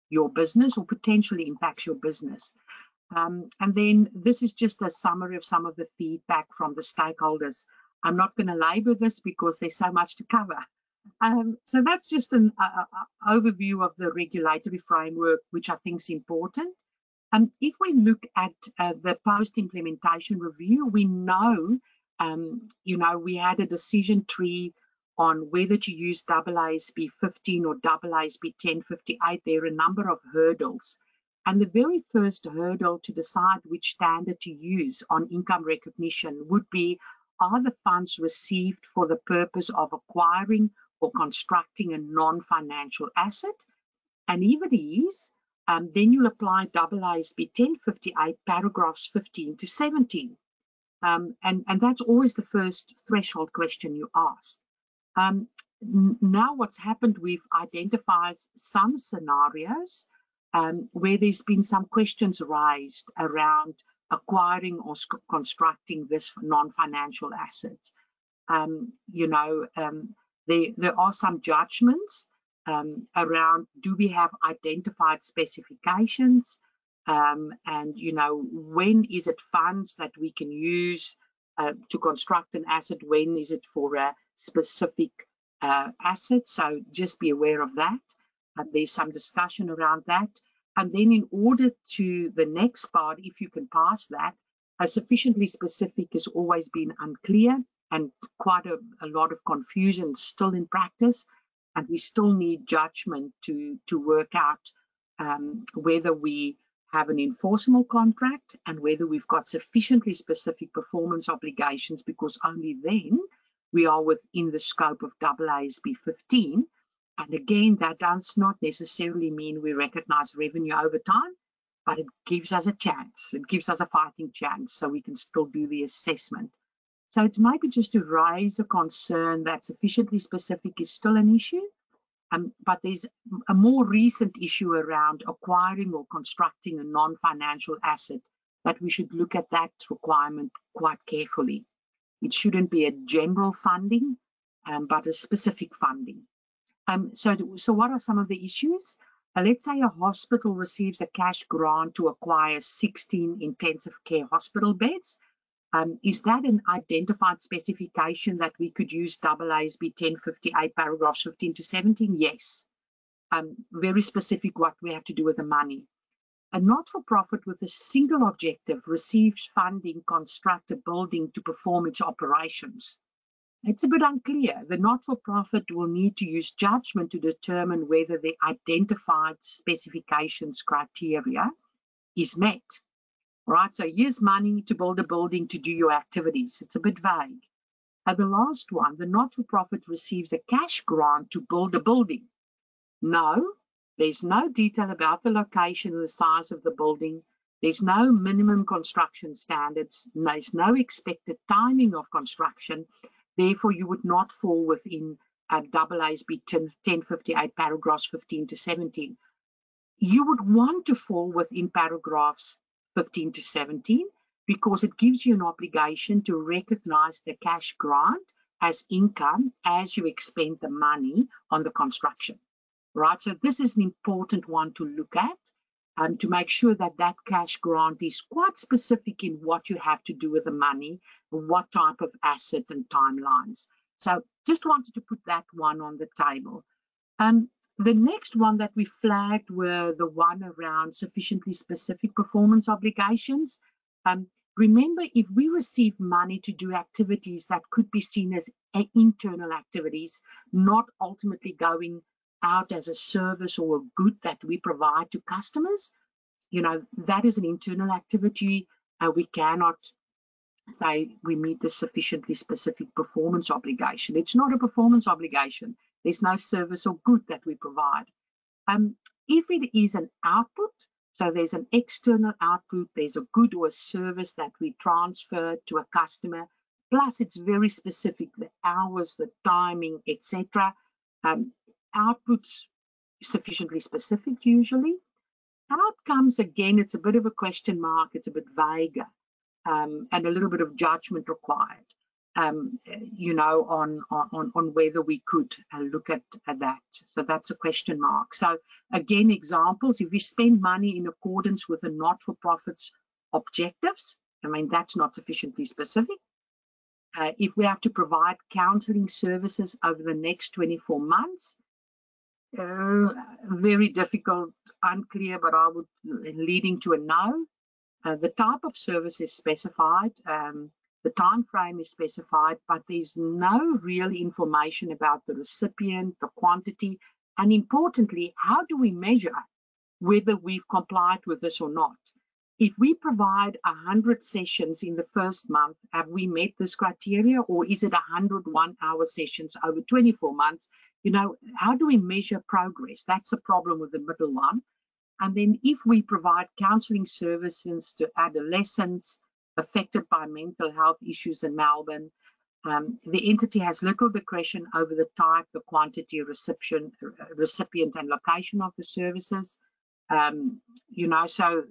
your business or potentially impacts your business. Um, and then this is just a summary of some of the feedback from the stakeholders. I'm not going to labor this because there's so much to cover. Um, so that's just an uh, overview of the regulatory framework, which I think is important. Um, if we look at uh, the post-implementation review, we know, um, you know, we had a decision tree on whether to use AASB 15 or AASB 1058. There are a number of hurdles and the very first hurdle to decide which standard to use on income recognition would be, are the funds received for the purpose of acquiring or constructing a non-financial asset? And if it is, um, then you'll apply AASB 1058 paragraphs 15 to 17. Um, and, and that's always the first threshold question you ask. Um, now what's happened, we've identified some scenarios um, where there's been some questions raised around acquiring or constructing this non-financial asset. Um, you know, um, there, there are some judgments um, around do we have identified specifications um, and, you know, when is it funds that we can use uh, to construct an asset? When is it for a specific uh, asset? So just be aware of that. Uh, there's some discussion around that. And then in order to the next part, if you can pass that, a sufficiently specific has always been unclear and quite a, a lot of confusion still in practice. and we still need judgment to, to work out um, whether we have an enforceable contract and whether we've got sufficiently specific performance obligations because only then we are within the scope of AASB 15. And again, that does not necessarily mean we recognize revenue over time, but it gives us a chance. It gives us a fighting chance so we can still do the assessment. So it's maybe just to raise a concern that sufficiently specific is still an issue, um, but there's a more recent issue around acquiring or constructing a non-financial asset that we should look at that requirement quite carefully. It shouldn't be a general funding, um, but a specific funding. Um, so, so what are some of the issues? Uh, let's say a hospital receives a cash grant to acquire 16 intensive care hospital beds um, is that an identified specification that we could use AASB 1058 paragraphs 15 to 17? Yes. Um, very specific what we have to do with the money. A not-for-profit with a single objective receives funding construct a building to perform its operations. It's a bit unclear. The not-for-profit will need to use judgment to determine whether the identified specifications criteria is met right? So here's money to build a building to do your activities. It's a bit vague. And the last one, the not-for-profit receives a cash grant to build a building. No, there's no detail about the location and the size of the building. There's no minimum construction standards. There's no expected timing of construction. Therefore, you would not fall within uh, AASB 1058 paragraphs 15 to 17. You would want to fall within paragraphs 15 to 17 because it gives you an obligation to recognize the cash grant as income as you expend the money on the construction, right? So this is an important one to look at um, to make sure that that cash grant is quite specific in what you have to do with the money, what type of asset and timelines. So just wanted to put that one on the table. Um, the next one that we flagged were the one around sufficiently specific performance obligations. Um, remember, if we receive money to do activities that could be seen as internal activities, not ultimately going out as a service or a good that we provide to customers, you know, that is an internal activity. Uh, we cannot say we meet the sufficiently specific performance obligation. It's not a performance obligation. There's no service or good that we provide. Um, if it is an output, so there's an external output, there's a good or a service that we transfer to a customer, plus it's very specific, the hours, the timing, etc. Um, outputs sufficiently specific usually. Outcomes, again, it's a bit of a question mark, it's a bit vaguer, um, and a little bit of judgment required um, you know, on, on, on whether we could uh, look at, at that. So that's a question mark. So again, examples, if we spend money in accordance with the not-for-profit's objectives, I mean, that's not sufficiently specific. Uh, if we have to provide counseling services over the next 24 months, uh, very difficult, unclear, but I would leading to a no. Uh, the type of service is specified. Um, the time frame is specified, but there's no real information about the recipient, the quantity, and importantly, how do we measure whether we've complied with this or not? If we provide 100 sessions in the first month, have we met this criteria or is it 101 hour sessions over 24 months? You know, how do we measure progress? That's the problem with the middle one. And then if we provide counseling services to adolescents, affected by mental health issues in Melbourne. Um, the entity has little discretion over the type, the quantity, reception, recipient, and location of the services. Um, you know, so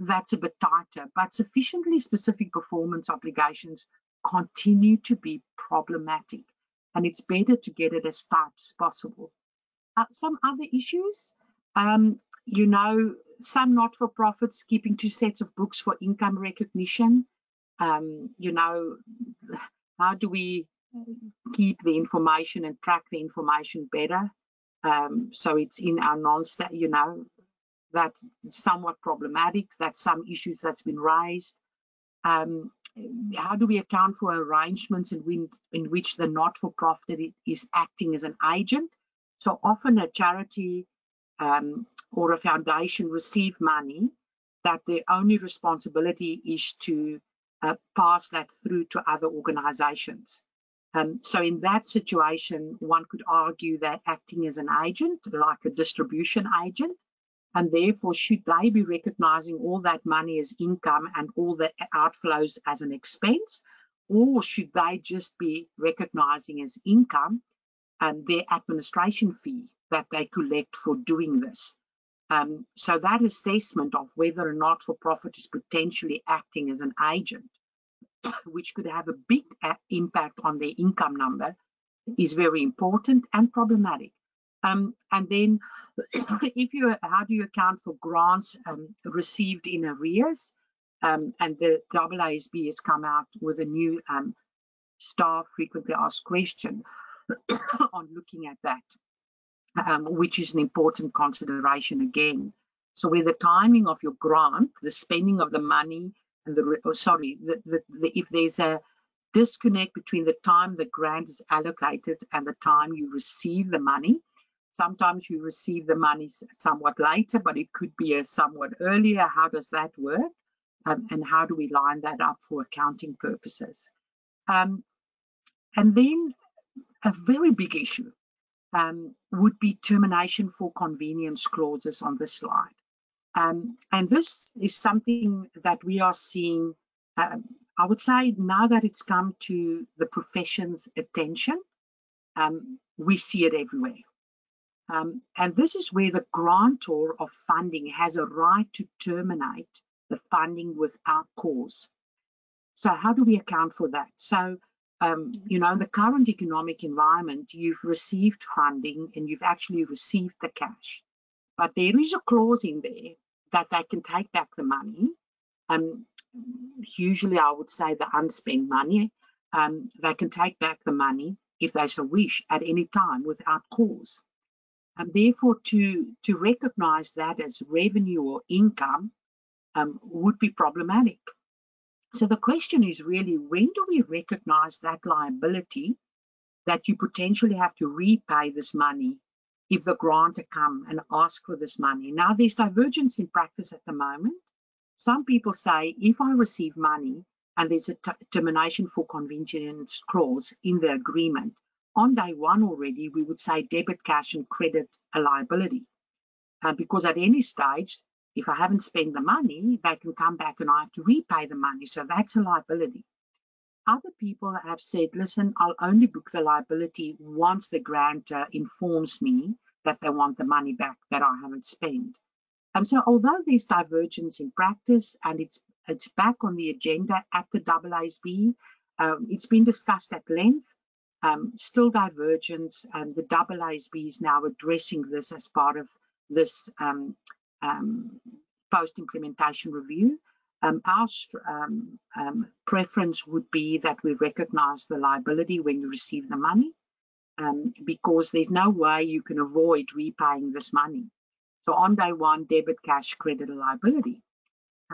that's a bit tighter, but sufficiently specific performance obligations continue to be problematic, and it's better to get it as tight as possible. Uh, some other issues, um, you know, some not-for-profits keeping two sets of books for income recognition um, you know, how do we keep the information and track the information better? Um, so it's in our non-stat, you know, that's somewhat problematic. That's some issues that's been raised. Um, how do we account for arrangements in, in which the not-for-profit is acting as an agent? So often a charity um, or a foundation receive money that their only responsibility is to uh, pass that through to other organizations. Um, so in that situation, one could argue that acting as an agent, like a distribution agent, and therefore should they be recognizing all that money as income and all the outflows as an expense, or should they just be recognizing as income um, their administration fee that they collect for doing this? Um, so that assessment of whether or not for-profit is potentially acting as an agent, which could have a big impact on their income number, is very important and problematic. Um, and then, if you, how do you account for grants um, received in arrears? Um, and the AASB has come out with a new um, staff frequently asked question on looking at that um, which is an important consideration again. So with the timing of your grant, the spending of the money, and the oh, sorry, the, the, the, if there's a disconnect between the time the grant is allocated and the time you receive the money. Sometimes you receive the money somewhat later, but it could be a somewhat earlier. How does that work? Um, and how do we line that up for accounting purposes? Um, and then a very big issue um, would be termination for convenience clauses on this slide. Um, and this is something that we are seeing, um, I would say now that it's come to the profession's attention, um, we see it everywhere. Um, and this is where the grantor of funding has a right to terminate the funding without cause. So how do we account for that? So um, you know, in the current economic environment, you've received funding and you've actually received the cash. But there is a clause in there that they can take back the money. Um, usually, I would say the unspent money. Um, they can take back the money if they so wish at any time without cause. And therefore, to, to recognize that as revenue or income um, would be problematic. So the question is really, when do we recognize that liability that you potentially have to repay this money if the grantor come and ask for this money? Now, there's divergence in practice at the moment. Some people say if I receive money and there's a termination for convenience clause in the agreement, on day one already, we would say debit cash and credit a liability. Uh, because at any stage, if I haven't spent the money, they can come back and I have to repay the money. So that's a liability. Other people have said, listen, I'll only book the liability once the grantor informs me that they want the money back that I haven't spent. And so although there's divergence in practice and it's it's back on the agenda at the AASB, um, it's been discussed at length, um, still divergence, and the AASB is now addressing this as part of this um, um, post-implementation review. Um, our um, um, preference would be that we recognize the liability when you receive the money um, because there's no way you can avoid repaying this money. So on day one, debit, cash, credit, liability.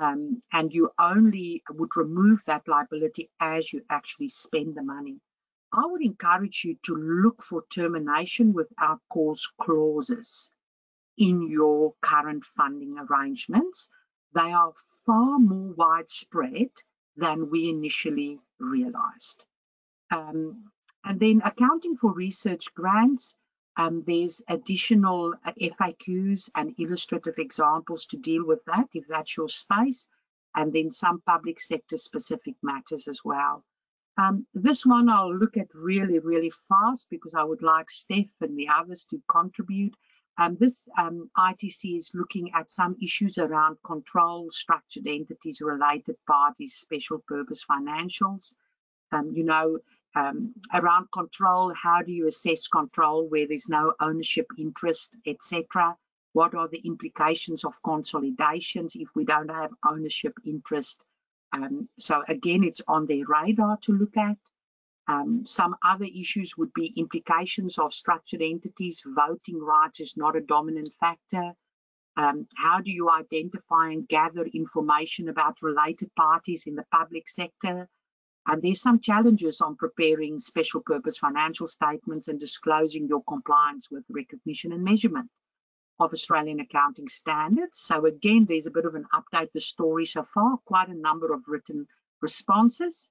Um, and you only would remove that liability as you actually spend the money. I would encourage you to look for termination without cause clauses in your current funding arrangements. They are far more widespread than we initially realized. Um, and then accounting for research grants, um, there's additional uh, FAQs and illustrative examples to deal with that if that's your space, and then some public sector specific matters as well. Um, this one I'll look at really, really fast because I would like Steph and the others to contribute. Um, this um, ITC is looking at some issues around control, structured entities, related parties, special purpose financials. Um, you know, um, around control, how do you assess control where there's no ownership interest, etc. What are the implications of consolidations if we don't have ownership interest? Um, so again, it's on their radar to look at. Um, some other issues would be implications of structured entities. Voting rights is not a dominant factor. Um, how do you identify and gather information about related parties in the public sector? And there's some challenges on preparing special purpose financial statements and disclosing your compliance with recognition and measurement of Australian accounting standards. So again, there's a bit of an update the story so far, quite a number of written responses,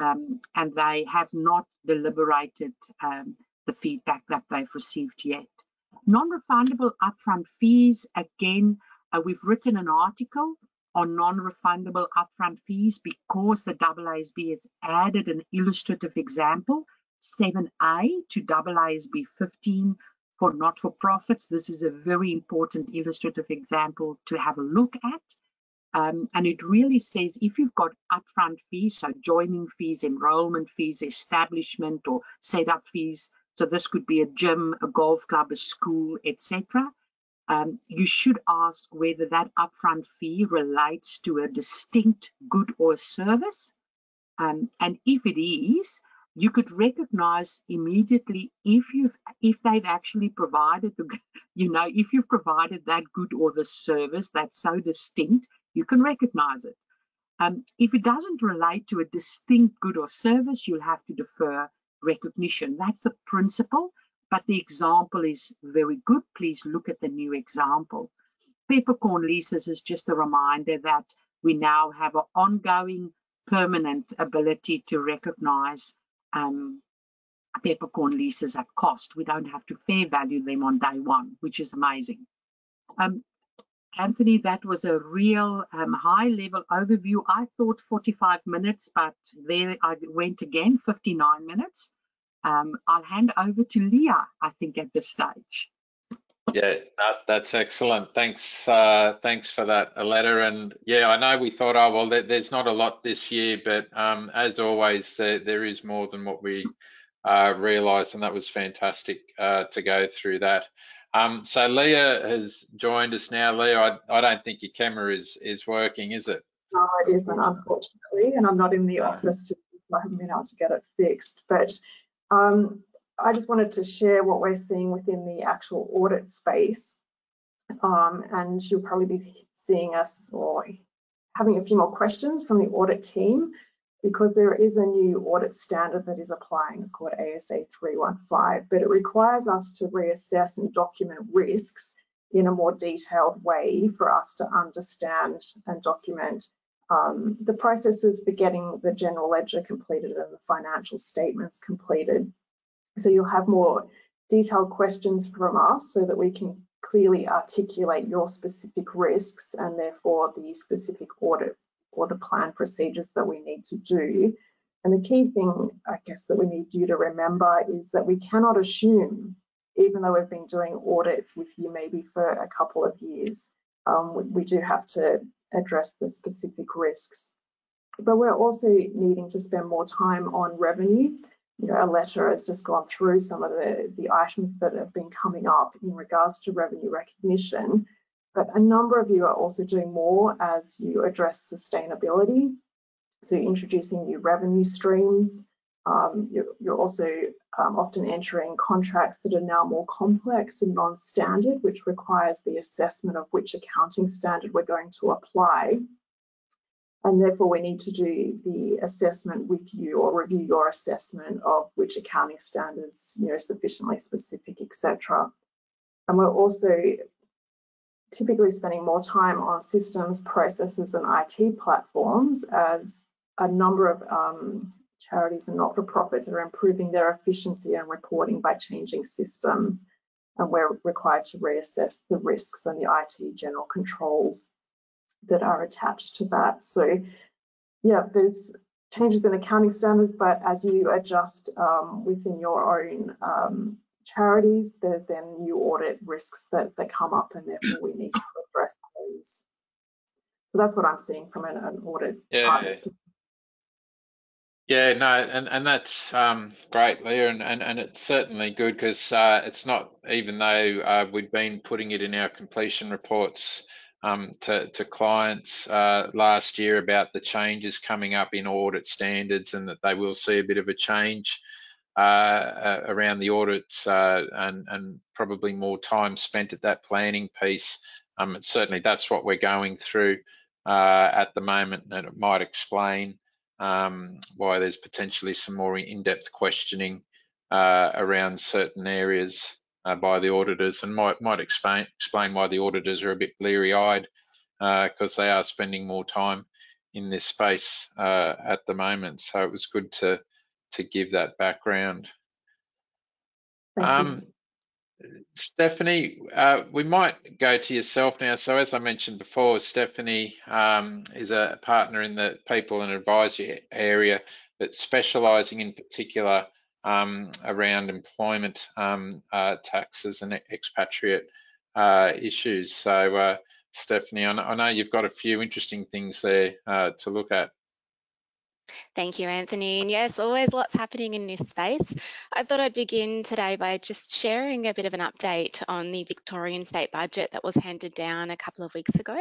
um, and they have not deliberated um, the feedback that they've received yet. Non-refundable upfront fees, again, uh, we've written an article on non-refundable upfront fees because the AASB has added an illustrative example, 7A to AASB 15 for not-for-profits. This is a very important illustrative example to have a look at. Um, and it really says if you've got upfront fees, so joining fees, enrollment fees, establishment or setup fees, so this could be a gym, a golf club, a school, etc um, you should ask whether that upfront fee relates to a distinct good or service. Um, and if it is, you could recognize immediately if you've if they've actually provided the you know if you've provided that good or the service that's so distinct you can recognize it um, if it doesn't relate to a distinct good or service you'll have to defer recognition that's the principle but the example is very good. Please look at the new example. Peppercorn leases is just a reminder that we now have an ongoing permanent ability to recognize um, peppercorn leases at cost. We don't have to fair value them on day one, which is amazing. Um, Anthony, that was a real um, high level overview. I thought 45 minutes, but there I went again, 59 minutes. Um, I'll hand over to Leah, I think, at this stage. Yeah, that, that's excellent. Thanks, uh, thanks for that, Aletta. And yeah, I know we thought, oh well, there, there's not a lot this year, but um, as always, there there is more than what we uh, realised, and that was fantastic uh, to go through that. Um, so Leah has joined us now. Leah, I, I don't think your camera is is working, is it? No, it isn't, unfortunately, and I'm not in the office to. I haven't been able to get it fixed, but um, I just wanted to share what we're seeing within the actual audit space. Um, and you'll probably be seeing us or having a few more questions from the audit team because there is a new audit standard that is applying. It's called ASA 315, but it requires us to reassess and document risks in a more detailed way for us to understand and document um, the processes for getting the general ledger completed and the financial statements completed. So you'll have more detailed questions from us so that we can clearly articulate your specific risks and therefore the specific audit or the plan procedures that we need to do. And the key thing, I guess, that we need you to remember is that we cannot assume, even though we've been doing audits with you maybe for a couple of years, um, we, we do have to address the specific risks. But we're also needing to spend more time on revenue. You know, Aletta has just gone through some of the, the items that have been coming up in regards to revenue recognition. But a number of you are also doing more as you address sustainability. So introducing new revenue streams, um, you're, you're, also um, often entering contracts that are now more complex and non-standard, which requires the assessment of which accounting standard we're going to apply. And therefore, we need to do the assessment with you or review your assessment of which accounting standards, you know, sufficiently specific, etc. And we're also typically spending more time on systems, processes, and IT platforms as a number of um, charities and not-for-profits are improving their efficiency and reporting by changing systems and we're required to reassess the risks and the IT general controls that are attached to that. So yeah, there's changes in accounting standards, but as you adjust um, within your own um, charities, there's then new audit risks that, that come up and therefore we need to address those. So that's what I'm seeing from an, an audit yeah, yeah, no, and and that's um, great, Leah, and, and and it's certainly good because uh, it's not even though uh, we've been putting it in our completion reports um, to to clients uh, last year about the changes coming up in audit standards and that they will see a bit of a change uh, uh, around the audits uh, and and probably more time spent at that planning piece. Um, certainly that's what we're going through at the moment, and it might explain um, why there's potentially some more in-depth questioning uh, around certain areas uh, by the auditors and might, might explain, explain why the auditors are a bit bleary-eyed because uh, they are spending more time in this space uh, at the moment. So it was good to, to give that background. Um, Stefanie, uh, we might go to yourself now. So as I mentioned before, Stefanie um, is a partner in the people and advisory area, but specialising in particular um, around employment um, uh, taxes and expatriate uh, issues. So uh, Stefanie, I know you've got a few interesting things there uh, to look at. Thank you, Anthony. And yes, always lots happening in this space. I thought I'd begin today by just sharing a bit of an update on the Victorian state budget that was handed down a couple of weeks ago.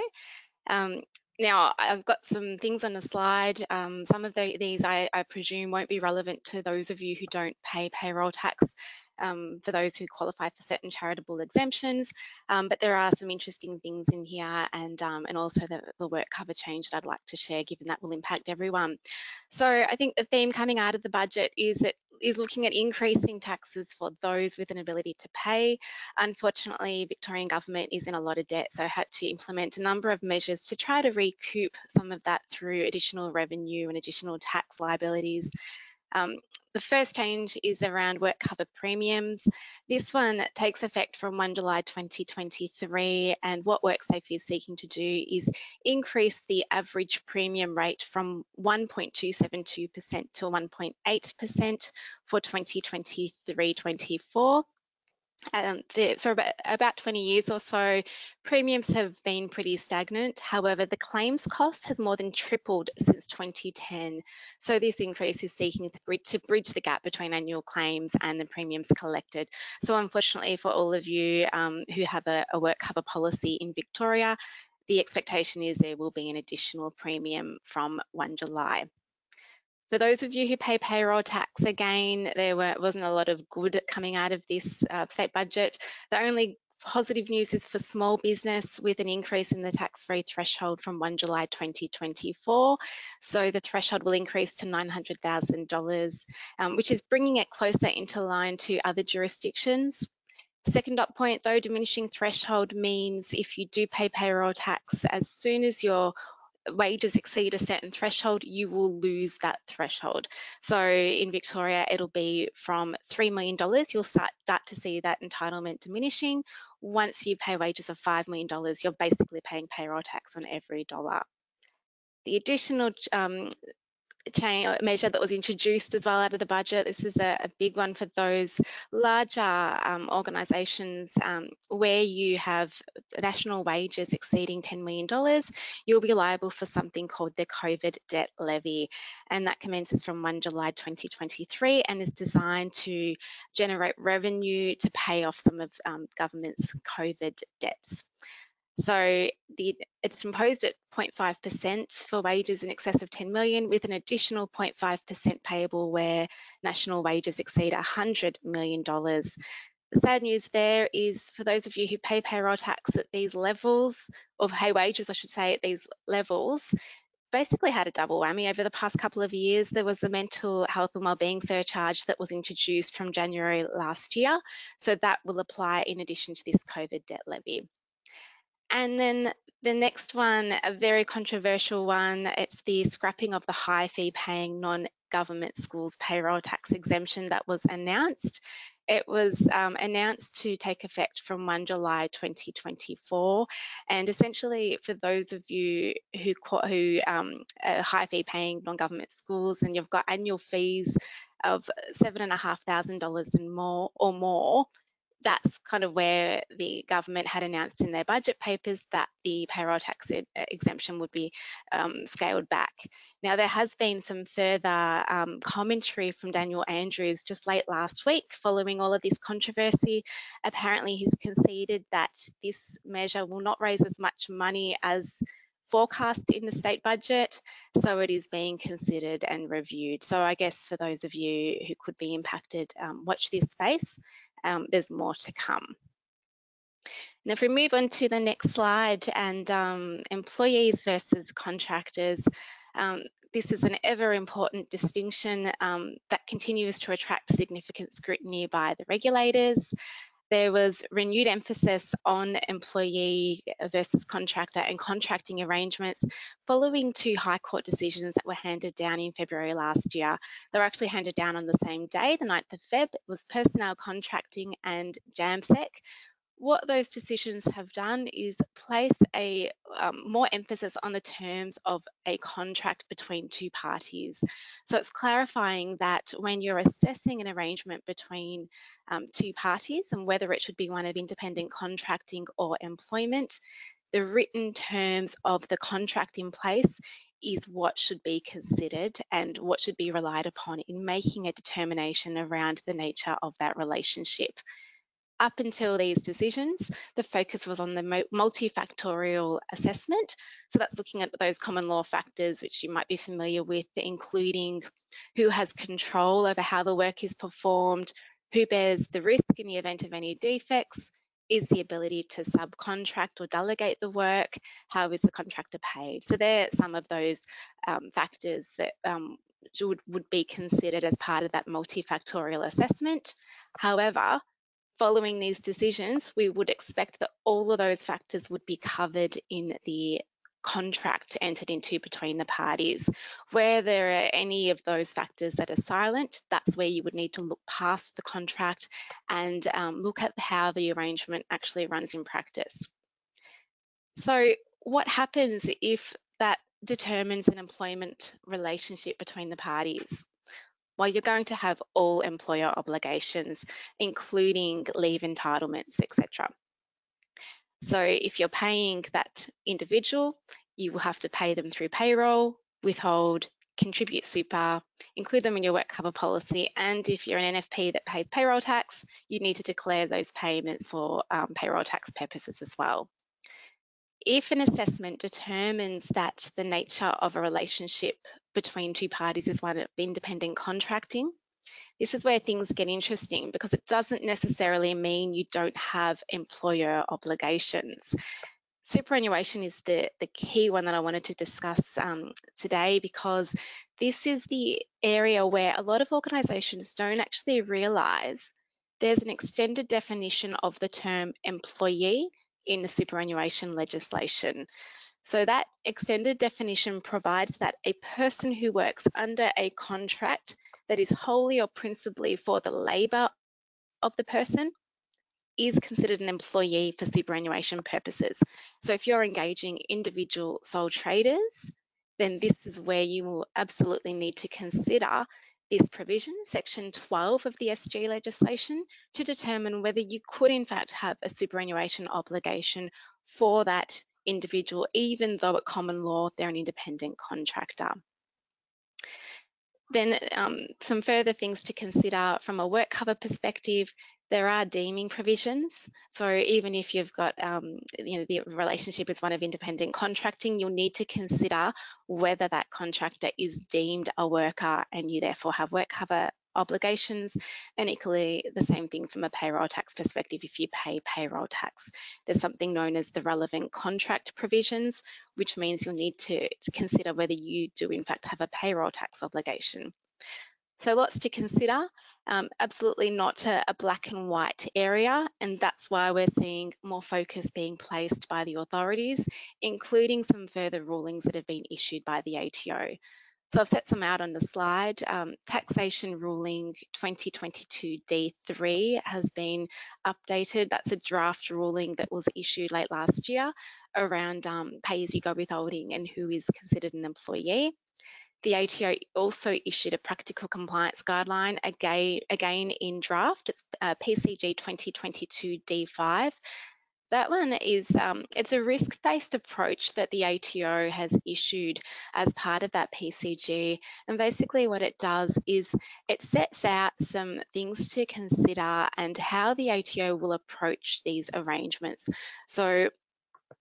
Um, now, I've got some things on the slide. Um, some of the, these I, I, presume won't be relevant to those of you who don't pay payroll tax um, for those who qualify for certain charitable exemptions. Um, but there are some interesting things in here and, um, and also the, the work cover change that I'd like to share given that will impact everyone. So I think the theme coming out of the budget is it is looking at increasing taxes for those with an ability to pay. Unfortunately, Victorian government is in a lot of debt, so had to implement a number of measures to try to recoup some of that through additional revenue and additional tax liabilities um, the first change is around work cover premiums. This one takes effect from 1 July 2023 and what WorkSafe is seeking to do is increase the average premium rate from 1.272% to 1.8% for 2023-24 um, the, for about, about 20 years or so, premiums have been pretty stagnant. However, the claims cost has more than tripled since 2010. So this increase is seeking to bridge the gap between annual claims and the premiums collected. So unfortunately for all of you um, who have a, a work cover policy in Victoria, the expectation is there will be an additional premium from 1 July. For those of you who pay payroll tax, again, there were, wasn't a lot of good coming out of this uh, state budget. The only positive news is for small business with an increase in the tax-free threshold from 1 July 2024. So the threshold will increase to $900,000, um, which is bringing it closer into line to other jurisdictions. Second up point though, diminishing threshold means if you do pay payroll tax, as soon as your wages exceed a certain threshold, you will lose that threshold. So in Victoria, it'll be from $3 million, you'll start, start to see that entitlement diminishing. Once you pay wages of $5 million, you're basically paying payroll tax on every dollar. The additional um, chain uh, measure that was introduced as well out of the budget. This is a, a big one for those larger um, organisations um, where you have national wages exceeding $10 million, you'll be liable for something called the COVID debt levy. And that commences from 1 July 2023 and is designed to generate revenue to pay off some of um, government's COVID debts. So the, it's imposed at 0.5% for wages in excess of 10 million with an additional 0.5% payable where national wages exceed $100 million. The sad news there is for those of you who pay payroll tax at these levels, or pay wages, I should say, at these levels, basically had a double whammy over the past couple of years. There was a mental health and wellbeing surcharge that was introduced from January last year. So that will apply in addition to this COVID debt levy. And then the next one, a very controversial one, it's the scrapping of the high fee paying non-government schools payroll tax exemption that was announced. It was um, announced to take effect from 1 July 2024. And essentially for those of you who, who um, are high fee paying non-government schools and you've got annual fees of $7,500 and more or more, that's kind of where the government had announced in their budget papers that the payroll tax exemption would be um, scaled back. Now, there has been some further um, commentary from Daniel Andrews just late last week following all of this controversy. Apparently, he's conceded that this measure will not raise as much money as forecast in the state budget, so it is being considered and reviewed. So I guess for those of you who could be impacted, um, watch this space um, there's more to come. Now, if we move on to the next slide and um, employees versus contractors, Um, this is an ever important distinction um, that continues to attract significant scrutiny by the regulators. There was renewed emphasis on employee versus contractor and contracting arrangements following two High Court decisions that were handed down in February last year. They were actually handed down on the same day, the 9th of Feb. It was personnel contracting and Jamsek, what those decisions have done is place a um, more emphasis on the terms of a contract between two parties. So it's clarifying that when you're assessing an arrangement between um, two parties and whether it should be one of independent contracting or employment, the written terms of the contract in place is what should be considered and what should be relied upon in making a determination around the nature of that relationship up until these decisions, the focus was on the multifactorial assessment. So that's looking at those common law factors, which you might be familiar with, including who has control over how the work is performed, who bears the risk in the event of any defects, is the ability to subcontract or delegate the work, how is the contractor paid? So they're some of those um, factors that um, would, would be considered as part of that multifactorial assessment. However, following these decisions, we would expect that all of those factors would be covered in the contract entered into between the parties. Where there are any of those factors that are silent, that's where you would need to look past the contract and um, look at how the arrangement actually runs in practice. So what happens if that determines an employment relationship between the parties? Well, you're going to have all employer obligations, including leave entitlements, etc. So if you're paying that individual, you will have to pay them through payroll, withhold, contribute super, include them in your work cover policy, and if you're an NFP that pays payroll tax, you need to declare those payments for um, payroll tax purposes as well. If an assessment determines that the nature of a relationship between two parties is one of independent contracting, this is where things get interesting because it doesn't necessarily mean you don't have employer obligations. Superannuation is the, the key one that I wanted to discuss um, today because this is the area where a lot of organisations don't actually realise there's an extended definition of the term employee in the superannuation legislation. So that extended definition provides that a person who works under a contract that is wholly or principally for the labour of the person is considered an employee for superannuation purposes. So if you're engaging individual sole traders, then this is where you will absolutely need to consider this provision, section 12 of the SG legislation, to determine whether you could in fact have a superannuation obligation for that individual, even though at common law they're an independent contractor. Then um, some further things to consider from a work cover perspective, there are deeming provisions. So even if you've got, um, you know, the relationship is one of independent contracting, you'll need to consider whether that contractor is deemed a worker and you therefore have work cover obligations and equally the same thing from a payroll tax perspective. If you pay payroll tax there's something known as the relevant contract provisions which means you'll need to, to consider whether you do in fact have a payroll tax obligation. So lots to consider, um, absolutely not a, a, black and white area, and that's why we're seeing more focus being placed by the authorities, including some further rulings that have been issued by the ATO. So I've set some out on the slide. Um, taxation ruling 2022 D3 has been updated. That's a draft ruling that was issued late last year around um, pay-as-you-go withholding and who is considered an employee. The ATO also issued a practical compliance guideline, again, again in draft. It's uh, PCG 2022 D5. That one is, um, it's a risk-based approach that the ATO has issued as part of that PCG. And basically what it does is it sets out some things to consider and how the ATO will approach these arrangements. So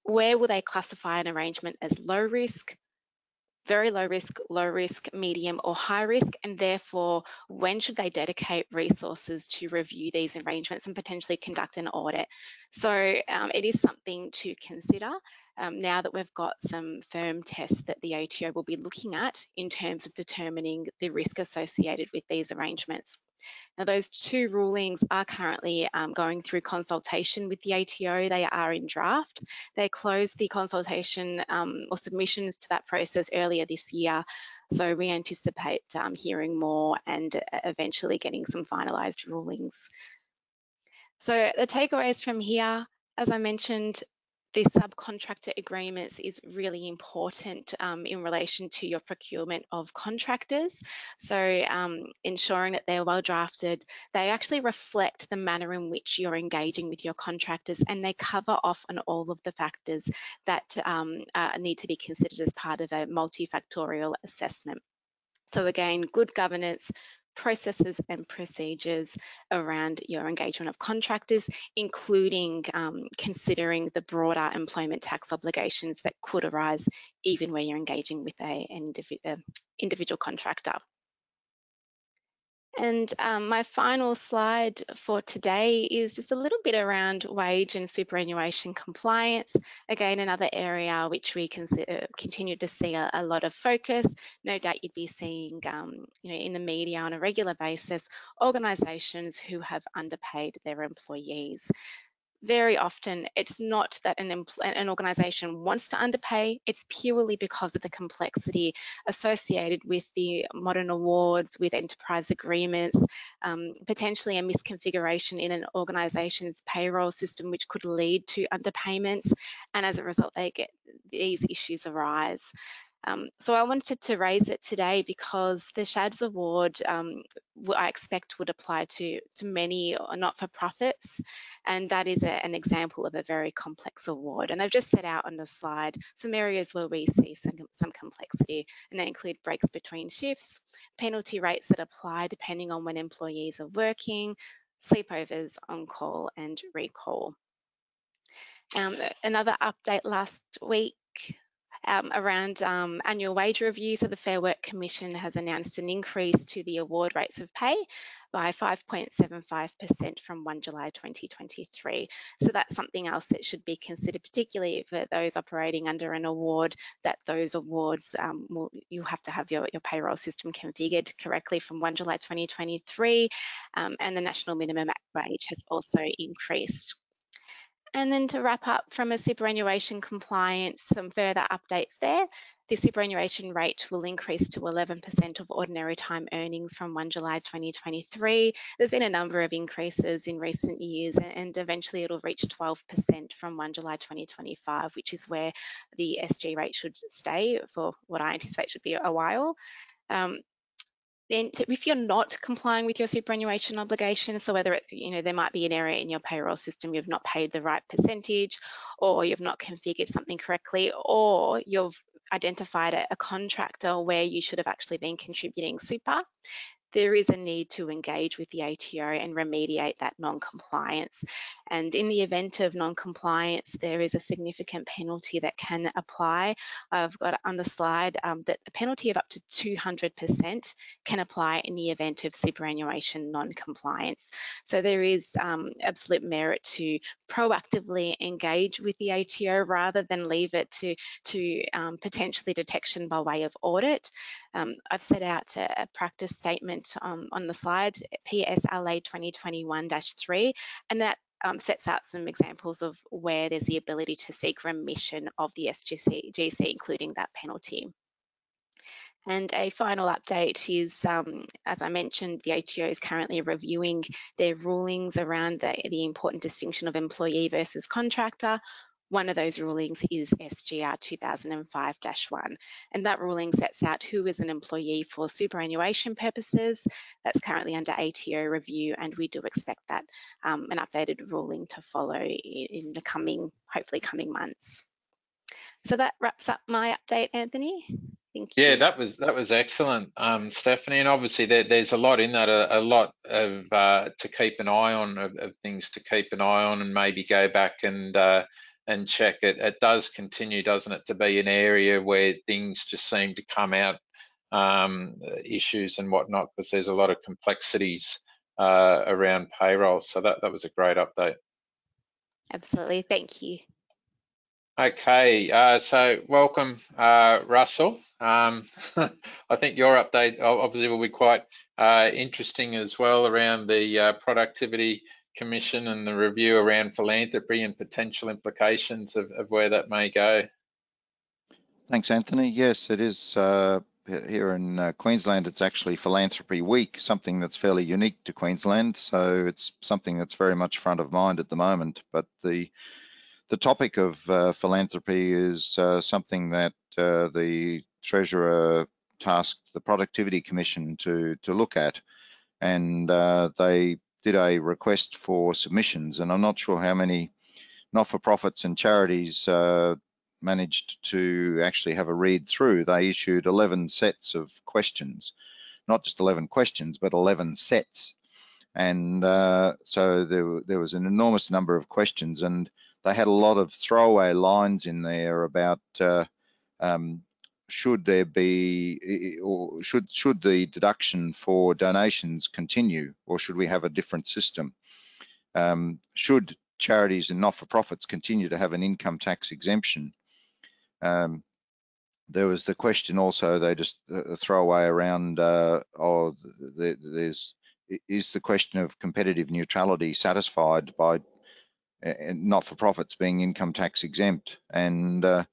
where will they classify an arrangement as low risk, very low risk, low risk, medium or high risk, and therefore when should they dedicate resources to review these arrangements and potentially conduct an audit. So um, it is something to consider um, now that we've got some firm tests that the ATO will be looking at in terms of determining the risk associated with these arrangements. Now, those two rulings are currently um, going through consultation with the ATO. They are in draft. They closed the consultation um, or submissions to that process earlier this year. So we anticipate um, hearing more and uh, eventually getting some finalised rulings. So the takeaways from here, as I mentioned, the subcontractor agreements is really important um, in relation to your procurement of contractors. So um, ensuring that they're well drafted, they actually reflect the manner in which you're engaging with your contractors and they cover off on all of the factors that um, uh, need to be considered as part of a multifactorial assessment. So again, good governance, processes and procedures around your engagement of contractors, including um, considering the broader employment tax obligations that could arise even where you're engaging with a, an individual, individual contractor. And um, my final slide for today is just a little bit around wage and superannuation compliance. Again, another area which we consider, continue to see a, a, lot of focus. No doubt you'd be seeing um, you know, in the media on a regular basis, organisations who have underpaid their employees very often it's not that an, an organisation wants to underpay, it's purely because of the complexity associated with the modern awards, with enterprise agreements, um, potentially a misconfiguration in an organisation's payroll system which could lead to underpayments and as a result they get these issues arise. Um, so I wanted to raise it today because the SCHADS award um, I expect would apply to, to many not-for-profits and that is a, an example of a very complex award. And I've just set out on the slide some areas where we see some, some complexity and they include breaks between shifts, penalty rates that apply depending on when employees are working, sleepovers, on-call and recall. Um, another update last week um, around um, annual wage review. So the Fair Work Commission has announced an increase to the award rates of pay by 5.75% from 1 July 2023. So that's something else that should be considered, particularly for those operating under an award, that those awards, um, will, you have to have your, your payroll system configured correctly from 1 July 2023. Um, and the national minimum wage has also increased and then to wrap up from a superannuation compliance, some further updates there. The superannuation rate will increase to 11% of ordinary time earnings from 1 July 2023. There's been a number of increases in recent years and eventually it'll reach 12% from 1 July 2025, which is where the SG rate should stay for what I anticipate should be a while. Um, then to, if you're not complying with your superannuation obligation, so whether it's, you know, there might be an error in your payroll system, you've not paid the right percentage, or you've not configured something correctly, or you've identified a, a contractor where you should have actually been contributing super, there is a need to engage with the ATO and remediate that non-compliance. And in the event of non-compliance, there is a significant penalty that can apply. I've got on the slide um, that a penalty of up to 200% can apply in the event of superannuation non-compliance. So there is um, absolute merit to proactively engage with the ATO rather than leave it to, to um, potentially detection by way of audit. Um, I've set out a, a practice statement um, on the slide, PSLA 2021-3, and that um, sets out some examples of where there's the ability to seek remission of the SGC, GC, including that penalty. And a final update is, um, as I mentioned, the ATO is currently reviewing their rulings around the, the important distinction of employee versus contractor. One of those rulings is SGR 2005-1, and that ruling sets out who is an employee for superannuation purposes. That's currently under ATO review, and we do expect that um, an updated ruling to follow in the coming, hopefully coming months. So that wraps up my update, Anthony. Thank you. Yeah, that was that was excellent, um, Stefanie. And obviously, there, there's a lot in that, a, a lot of uh, to keep an eye on, of, of, things to keep an eye on, and maybe go back and uh, and check it. It does continue, doesn't it, to be an area where things just seem to come out, um, issues and whatnot, because there's a lot of complexities uh, around payroll. So that, that was a great update. Absolutely, thank you. Okay, uh, so welcome, uh, Russell. Um, I think your update obviously will be quite uh, interesting as well around the uh, Productivity Commission and the review around philanthropy and potential implications of, of where that may go. Thanks, Anthony. Yes, it is uh, here in uh, Queensland. It's actually Philanthropy Week, something that's fairly unique to Queensland. So it's something that's very much front of mind at the moment. But the the topic of uh, philanthropy is uh, something that uh, the Treasurer tasked the Productivity Commission to, to look at. And uh, they did a request for submissions. And I'm not sure how many not-for-profits and charities uh, managed to actually have a read through. They issued 11 sets of questions, not just 11 questions, but 11 sets. And uh, so there, there was an enormous number of questions and they had a lot of throwaway lines in there about uh, um, should there be or should should the deduction for donations continue or should we have a different system um, should charities and not-for-profits continue to have an income tax exemption um, there was the question also they just uh, throw away around uh, oh the, there's is the question of competitive neutrality satisfied by not-for-profits being income tax exempt. And uh,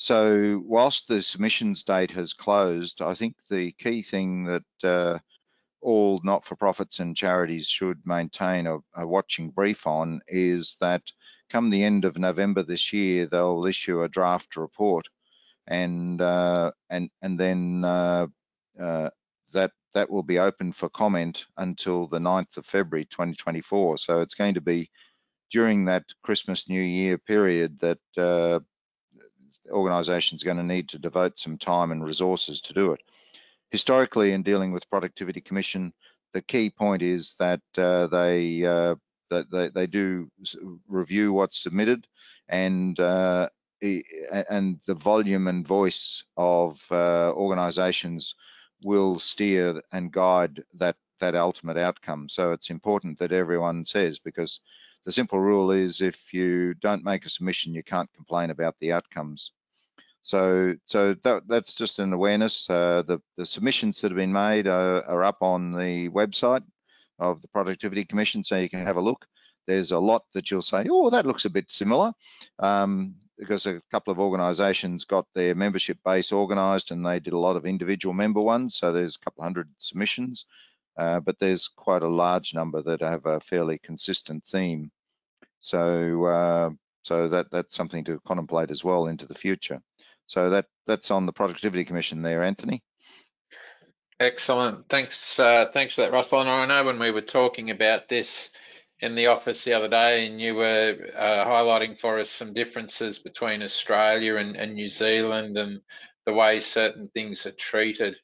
so whilst the submissions date has closed, I think the key thing that uh, all not-for-profits and charities should maintain a, a, watching brief on is that come the end of November this year, they'll issue a draft report and uh, and and then uh, uh, that that will be open for comment until the 9th of February 2024. So it's going to be during that Christmas New Year period that uh, organisations are going to need to devote some time and resources to do it. Historically, in dealing with Productivity Commission, the key point is that uh, they uh, that they, they do review what's submitted and uh, and the volume and voice of uh, organisations will steer and guide that that ultimate outcome. So it's important that everyone says because the simple rule is if you don't make a submission, you can't complain about the outcomes. So, so that, that's just an awareness. Uh, the, the submissions that have been made are, are, up on the website of the Productivity Commission, so you can have a look. There's a lot that you'll say, oh, that looks a bit similar, um, because a couple of organisations got their membership base organised and they did a lot of individual member ones. So there's a couple hundred submissions. Uh, but there's quite a large number that have a fairly consistent theme. So, uh, so that that's something to contemplate as well into the future. So that that's on the Productivity Commission there, Anthony. Excellent. Thanks. Uh, thanks for that, Russell. And I know when we were talking about this in the office the other day, and you were uh, highlighting for us some differences between Australia and, and New Zealand and the way certain things are treated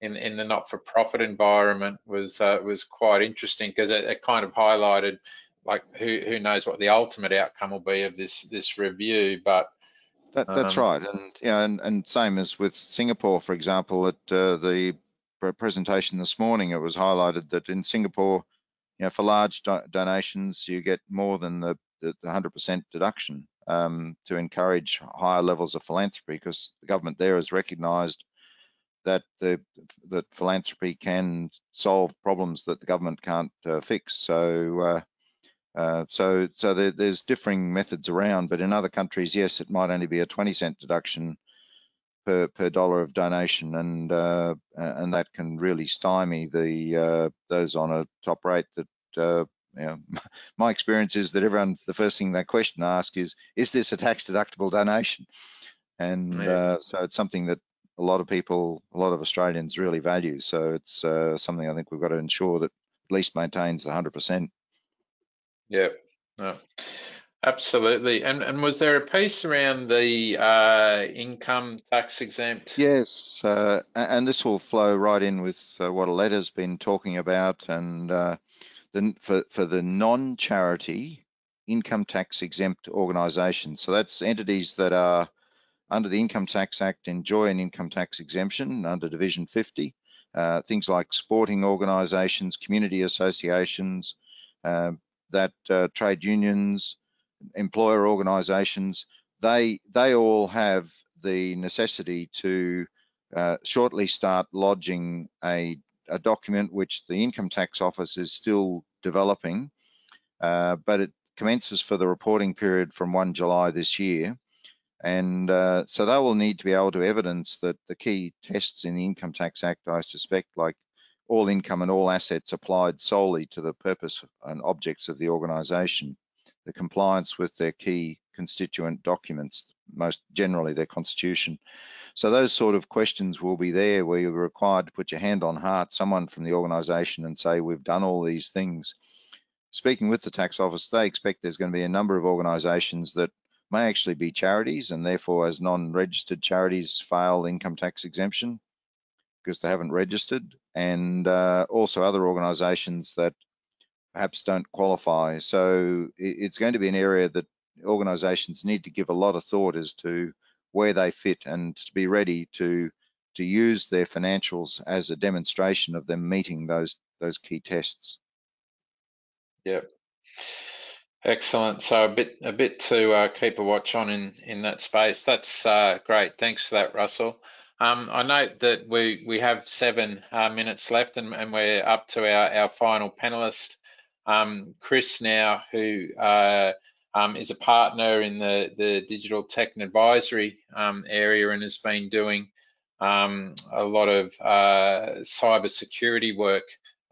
in in the not-for-profit environment was uh, was quite interesting because it, it, kind of highlighted like who who knows what the ultimate outcome will be of this this review, but. That, that's um, right, and yeah, and, and same as with Singapore, for example, at uh, the presentation this morning, it was highlighted that in Singapore, you know, for large do donations, you get more than the, the 100% deduction um, to encourage higher levels of philanthropy because the government there has recognised that the that philanthropy can solve problems that the government can't uh, fix. So uh, uh, so so there, there's differing methods around, but in other countries, yes, it might only be a 20 cent deduction per per dollar of donation, and uh, and that can really stymie the uh, those on a top rate that. Uh, you know, my experience is that everyone, the first thing they question ask is, is this a tax deductible donation? And yeah. so it's something that a lot of people, a lot of Australians really value. So it's uh, something I think we've got to ensure that at least maintains the 100%. Yeah, no, absolutely. And and was there a piece around the uh, income tax exempt? Yes, uh, and this will flow right in with uh, what Aletta's been talking about. And uh, the, for for the non-charity income tax exempt organisations. So that's entities that are under the Income Tax Act enjoy an income tax exemption under Division 50. Uh, things like sporting organisations, community associations, uh, that uh, trade unions, employer organisations, they they all have the necessity to uh, shortly start lodging a, a, document which the Income Tax Office is still developing, uh, but it commences for the reporting period from 1 July this year. And uh, so they will need to be able to evidence that the key tests in the Income Tax Act, I suspect, like all income and all assets applied solely to the purpose and objects of the organisation, the compliance with their key constituent documents, most generally their constitution. So those sort of questions will be there where you're required to put your hand on heart, someone from the organisation and say, we've done all these things. Speaking with the tax office, they expect there's going to be a number of organisations that may actually be charities and therefore as non-registered charities fail income tax exemption because they haven't registered and uh, also other organisations that perhaps don't qualify. So it's going to be an area that organisations need to give a lot of thought as to where they fit and to be ready to to use their financials as a demonstration of them meeting those those key tests. Yep. Excellent. So a bit a bit to uh, keep a watch on in in that space. That's uh, great. Thanks for that, Russell. Um, I note that we we have seven uh, minutes left, and, and, we're up to our our final panelist, um, Chris now, who uh, um, is a partner in the the digital tech and advisory um, area, and has been doing um, a lot of uh, cyber security work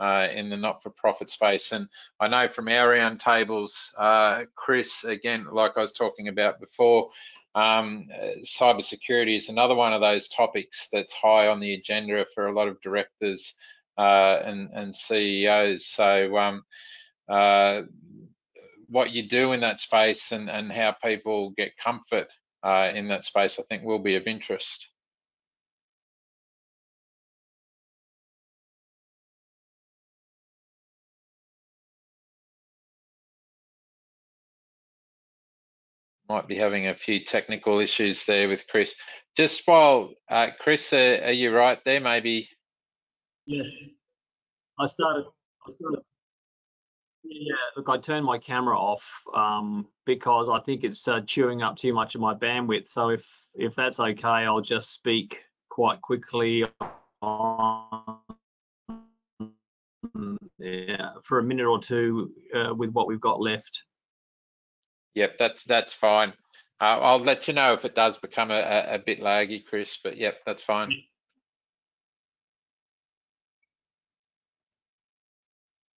uh, in the not-for-profit space. And I know from our roundtables, uh, Chris, again, like I was talking about before, um, cybersecurity is another one of those topics that's high on the agenda for a lot of directors uh, and, and, CEOs. So um, uh, what you do in that space and, and how people get comfort uh, in that space, I think will be of interest. Might be having a few technical issues there with Chris. Just while, uh, Chris, uh, are you right there? Maybe. Yes, I started. I started. Yeah, look, I turned my camera off um, because I think it's uh, chewing up too much of my bandwidth. So if if that's okay, I'll just speak quite quickly on yeah, for a minute or two uh, with what we've got left. Yep, that's that's fine. Uh, I'll let you know if it does become a, a, bit laggy, Chris, but yep, that's fine.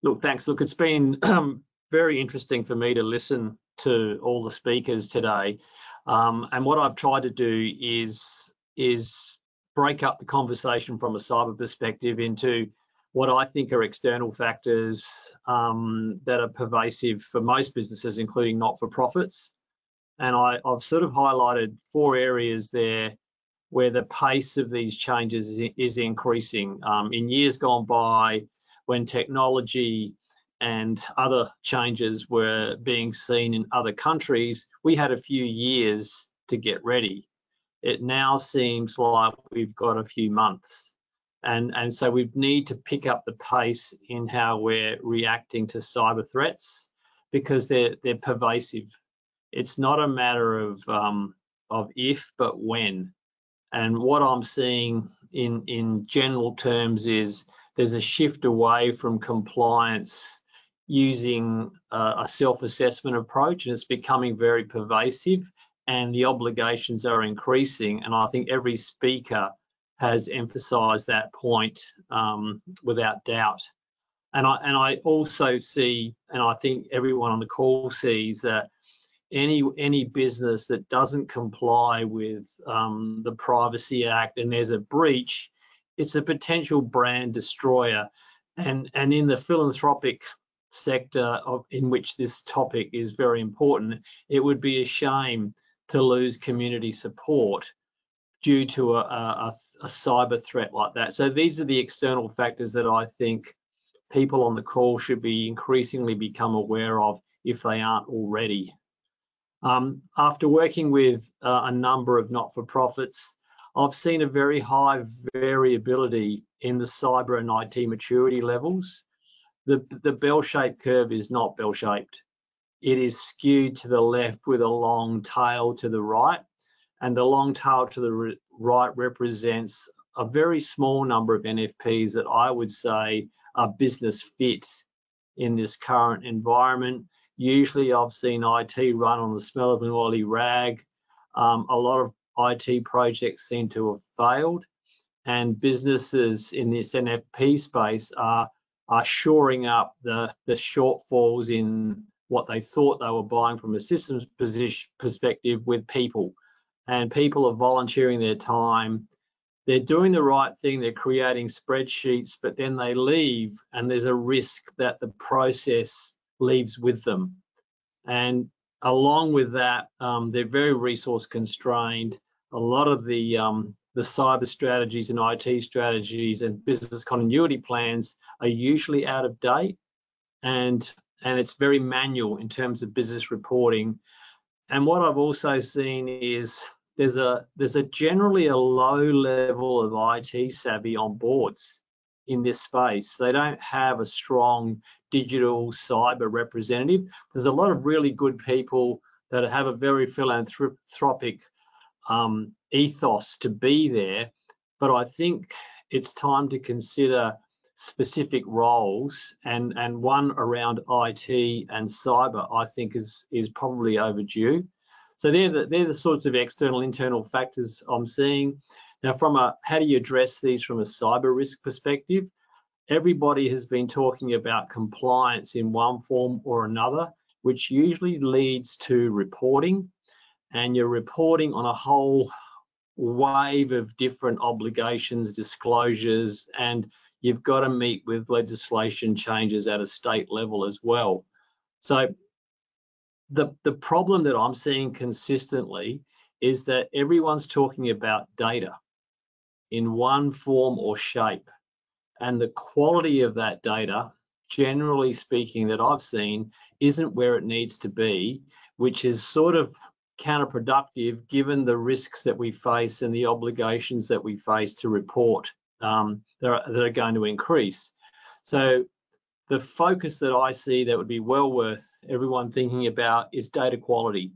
Look, thanks. Look, it's been um, very interesting for me to listen to all the speakers today. Um, and what I've tried to do is, is break up the conversation from a cyber perspective into what I think are external factors um, that are pervasive for most businesses, including not-for-profits. And I, have sort of highlighted four areas there where the pace of these changes is, is increasing. Um, in years gone by, when technology and other changes were being seen in other countries, we had a few years to get ready. It now seems like we've got a few months and and so we need to pick up the pace in how we're reacting to cyber threats because they're they're pervasive. It's not a matter of um, of if but when. And what I'm seeing in in general terms is there's a shift away from compliance using uh, a self-assessment approach, and it's becoming very pervasive. And the obligations are increasing. And I think every speaker has emphasised that point um, without doubt. And I and I also see, and I think everyone on the call sees that any any business that doesn't comply with um, the Privacy Act and there's a breach, it's a potential brand destroyer. And and in the philanthropic sector of, in which this topic is very important, it would be a shame to lose community support due to a, a, a, cyber threat like that. So these are the external factors that I think people on the call should be increasingly become aware of if they aren't already. Um, after working with uh, a number of not-for-profits, I've seen a very high variability in the cyber and IT maturity levels. The, the bell-shaped curve is not bell-shaped. It is skewed to the left with a long tail to the right, and the long tail to the re right represents a very small number of NFPs that I would say are business fit in this current environment. Usually I've seen IT run on the smell of an oily rag. Um, a lot of IT projects seem to have failed and businesses in this NFP space are, are shoring up the, the shortfalls in what they thought they were buying from a systems position, perspective with people. And people are volunteering their time they're doing the right thing, they're creating spreadsheets, but then they leave and there's a risk that the process leaves with them. And along with that, um, they're very resource constrained. A lot of the um, the cyber strategies and IT strategies and business continuity plans are usually out of date and and it's very manual in terms of business reporting. And what I've also seen is there's a there's a generally a low level of IT savvy on boards in this space. They don't have a strong digital cyber representative. There's a lot of really good people that have a very philanthropic um, ethos to be there, but I think it's time to consider specific roles and and one around IT and cyber I think is is probably overdue. So they're the, they're the sorts of external, internal factors I'm seeing. Now, from a how do you address these from a cyber risk perspective? Everybody has been talking about compliance in one form or another, which usually leads to reporting, and you're reporting on a whole wave of different obligations, disclosures, and you've got to meet with legislation changes at a state level as well. So the the problem that I'm seeing consistently is that everyone's talking about data in one form or shape and the quality of that data generally speaking that I've seen isn't where it needs to be which is sort of counterproductive given the risks that we face and the obligations that we face to report um, that, are, that are going to increase. So the focus that I see that would be well worth everyone thinking about is data quality.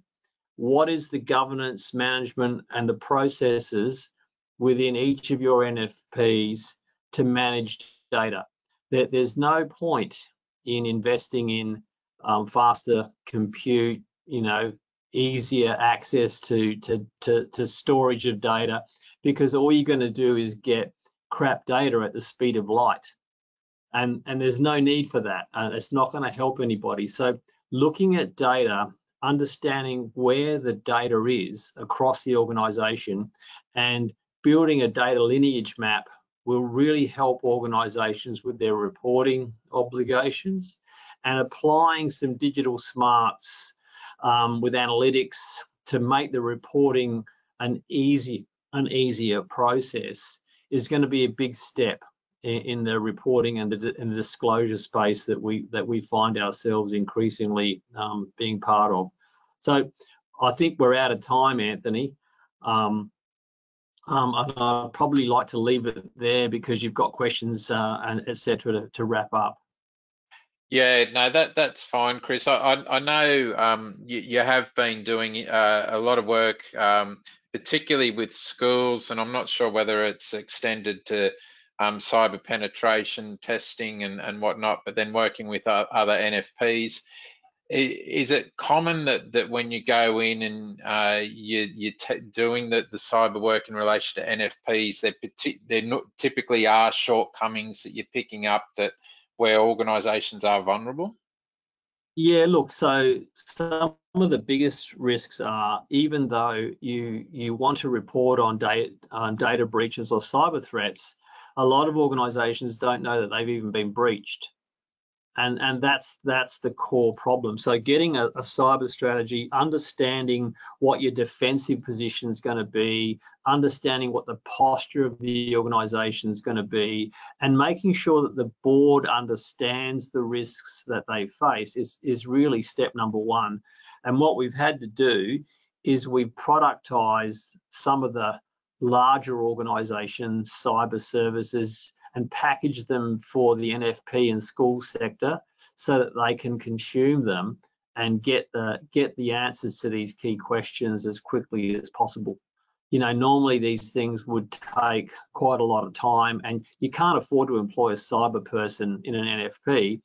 What is the governance, management, and the processes within each of your NFPs to manage data? There, there's no point in investing in um, faster compute, you know, easier access to, to, to, to storage of data, because all you're going to do is get crap data at the speed of light and and there's no need for that. Uh, it's not going to help anybody. So looking at data understanding where the data is across the organization and building a data lineage map will really help organizations with their reporting obligations and applying some digital smarts um, with analytics to make the reporting an easy an easier process is going to be a big step in, the reporting and the, in the disclosure space that we that we find ourselves increasingly um, being part of. So I think we're out of time, Anthony. Um, um, I'd probably like to leave it there because you've got questions uh, and etc. To, to, wrap up. Yeah, no, that that's fine, Chris. I I, I know um, you, you, have been doing uh, a lot of work, um, particularly with schools, and I'm not sure whether it's extended to um, cyber penetration testing and, and whatnot, but then working with other NFPs. Is it common that, that when you go in and uh, you, you're doing the, the cyber work in relation to NFPs, there, there not, typically are shortcomings that you're picking up that where organisations are vulnerable? Yeah, look, so some of the biggest risks are even though you you want to report on data, um, data breaches or cyber threats, a lot of organizations don't know that they've even been breached. and and that's that's the core problem so getting a, a cyber strategy understanding what your defensive position is going to be understanding what the posture of the organization is going to be and making sure that the board understands the risks that they face is is really step number one and what we've had to do is we've productized some of the larger organizations cyber services and package them for the NFP and school sector so that they can consume them and get the get the answers to these key questions as quickly as possible. You know, normally these things would take quite a lot of time and you can't afford to employ a cyber person in an NFP,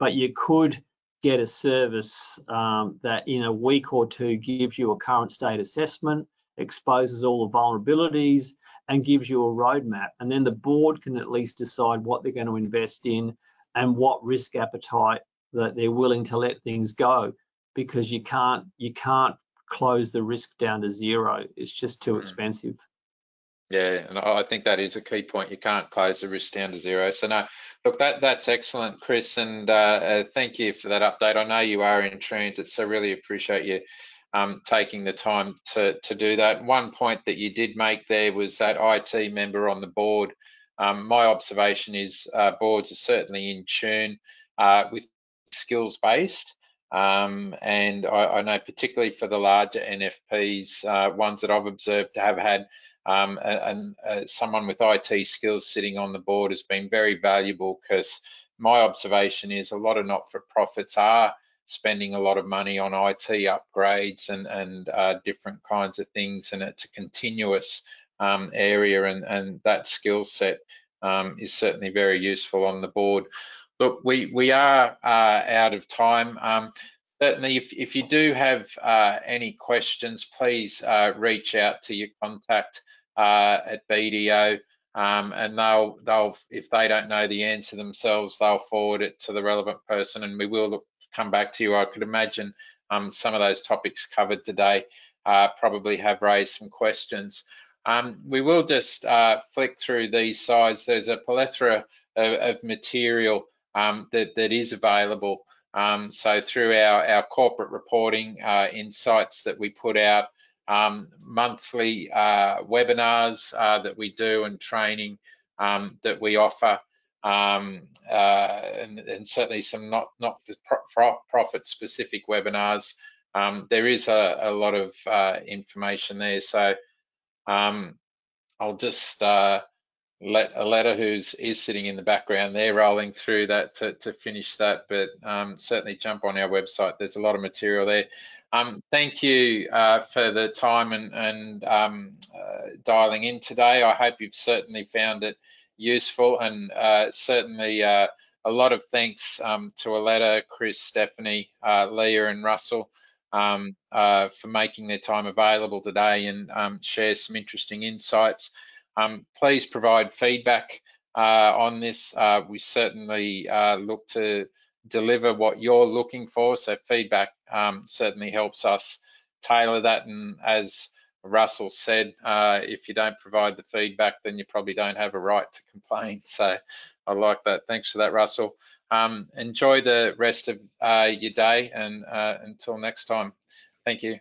but you could get a service um, that in a week or two gives you a current state assessment, exposes all the vulnerabilities, and gives you a roadmap. And then the board can at least decide what they're going to invest in and what risk appetite that they're willing to let things go because you can't you can't close the risk down to zero. It's just too mm. expensive. Yeah, and I think that is a key point. You can't close the risk down to zero. So no, look, that that's excellent, Chris, and uh, uh, thank you for that update. I know you are in transit, so really appreciate you um, taking the time to, to do that. One point that you did make there was that IT member on the board. Um, my observation is uh, boards are certainly in tune uh, with skills based. Um, and I, I, know particularly for the larger NFPs, uh, ones that I've observed to have had um, and someone with IT skills sitting on the board has been very valuable because my observation is a lot of not-for-profits are spending a lot of money on IT upgrades and, and uh, different kinds of things. And it's a continuous um, area and, and that skill set um, is certainly very useful on the board. Look, we, we are uh, out of time. Um, certainly, if, if you do have uh, any questions, please uh, reach out to your contact uh, at BDO. Um, and they'll they'll if they don't know the answer themselves, they'll forward it to the relevant person, and we will look come back to you. I could imagine um, some of those topics covered today uh, probably have raised some questions. Um, we will just uh, flick through these slides. There's a plethora of, of material um, that, that is available. Um, so through our, our corporate reporting uh, insights that we put out, um, monthly uh, webinars uh, that we do and training um, that we offer, um, uh, and, and, certainly some not not for profit specific webinars. Um, there is a, a lot of uh, information there, so um, I'll just uh, let Aletta, who's is sitting in the background there, rolling through that to, to finish that. But um, certainly jump on our website. There's a lot of material there. Um, thank you uh, for the time and, and um, uh, dialing in today. I hope you've certainly found it useful and uh, certainly uh, a lot of thanks um, to Aletta, Chris, Stefanie, uh, Leah and Russell um, uh, for making their time available today and um, share some interesting insights. Um, please provide feedback uh, on this. We certainly look to deliver what you're looking for, so feedback um, certainly helps us tailor that and as Russell said, uh, if you don't provide the feedback, then you probably don't have a right to complain. So I like that. Thanks for that, Russell. Um, enjoy the rest of uh, your day and uh, until next time. Thank you.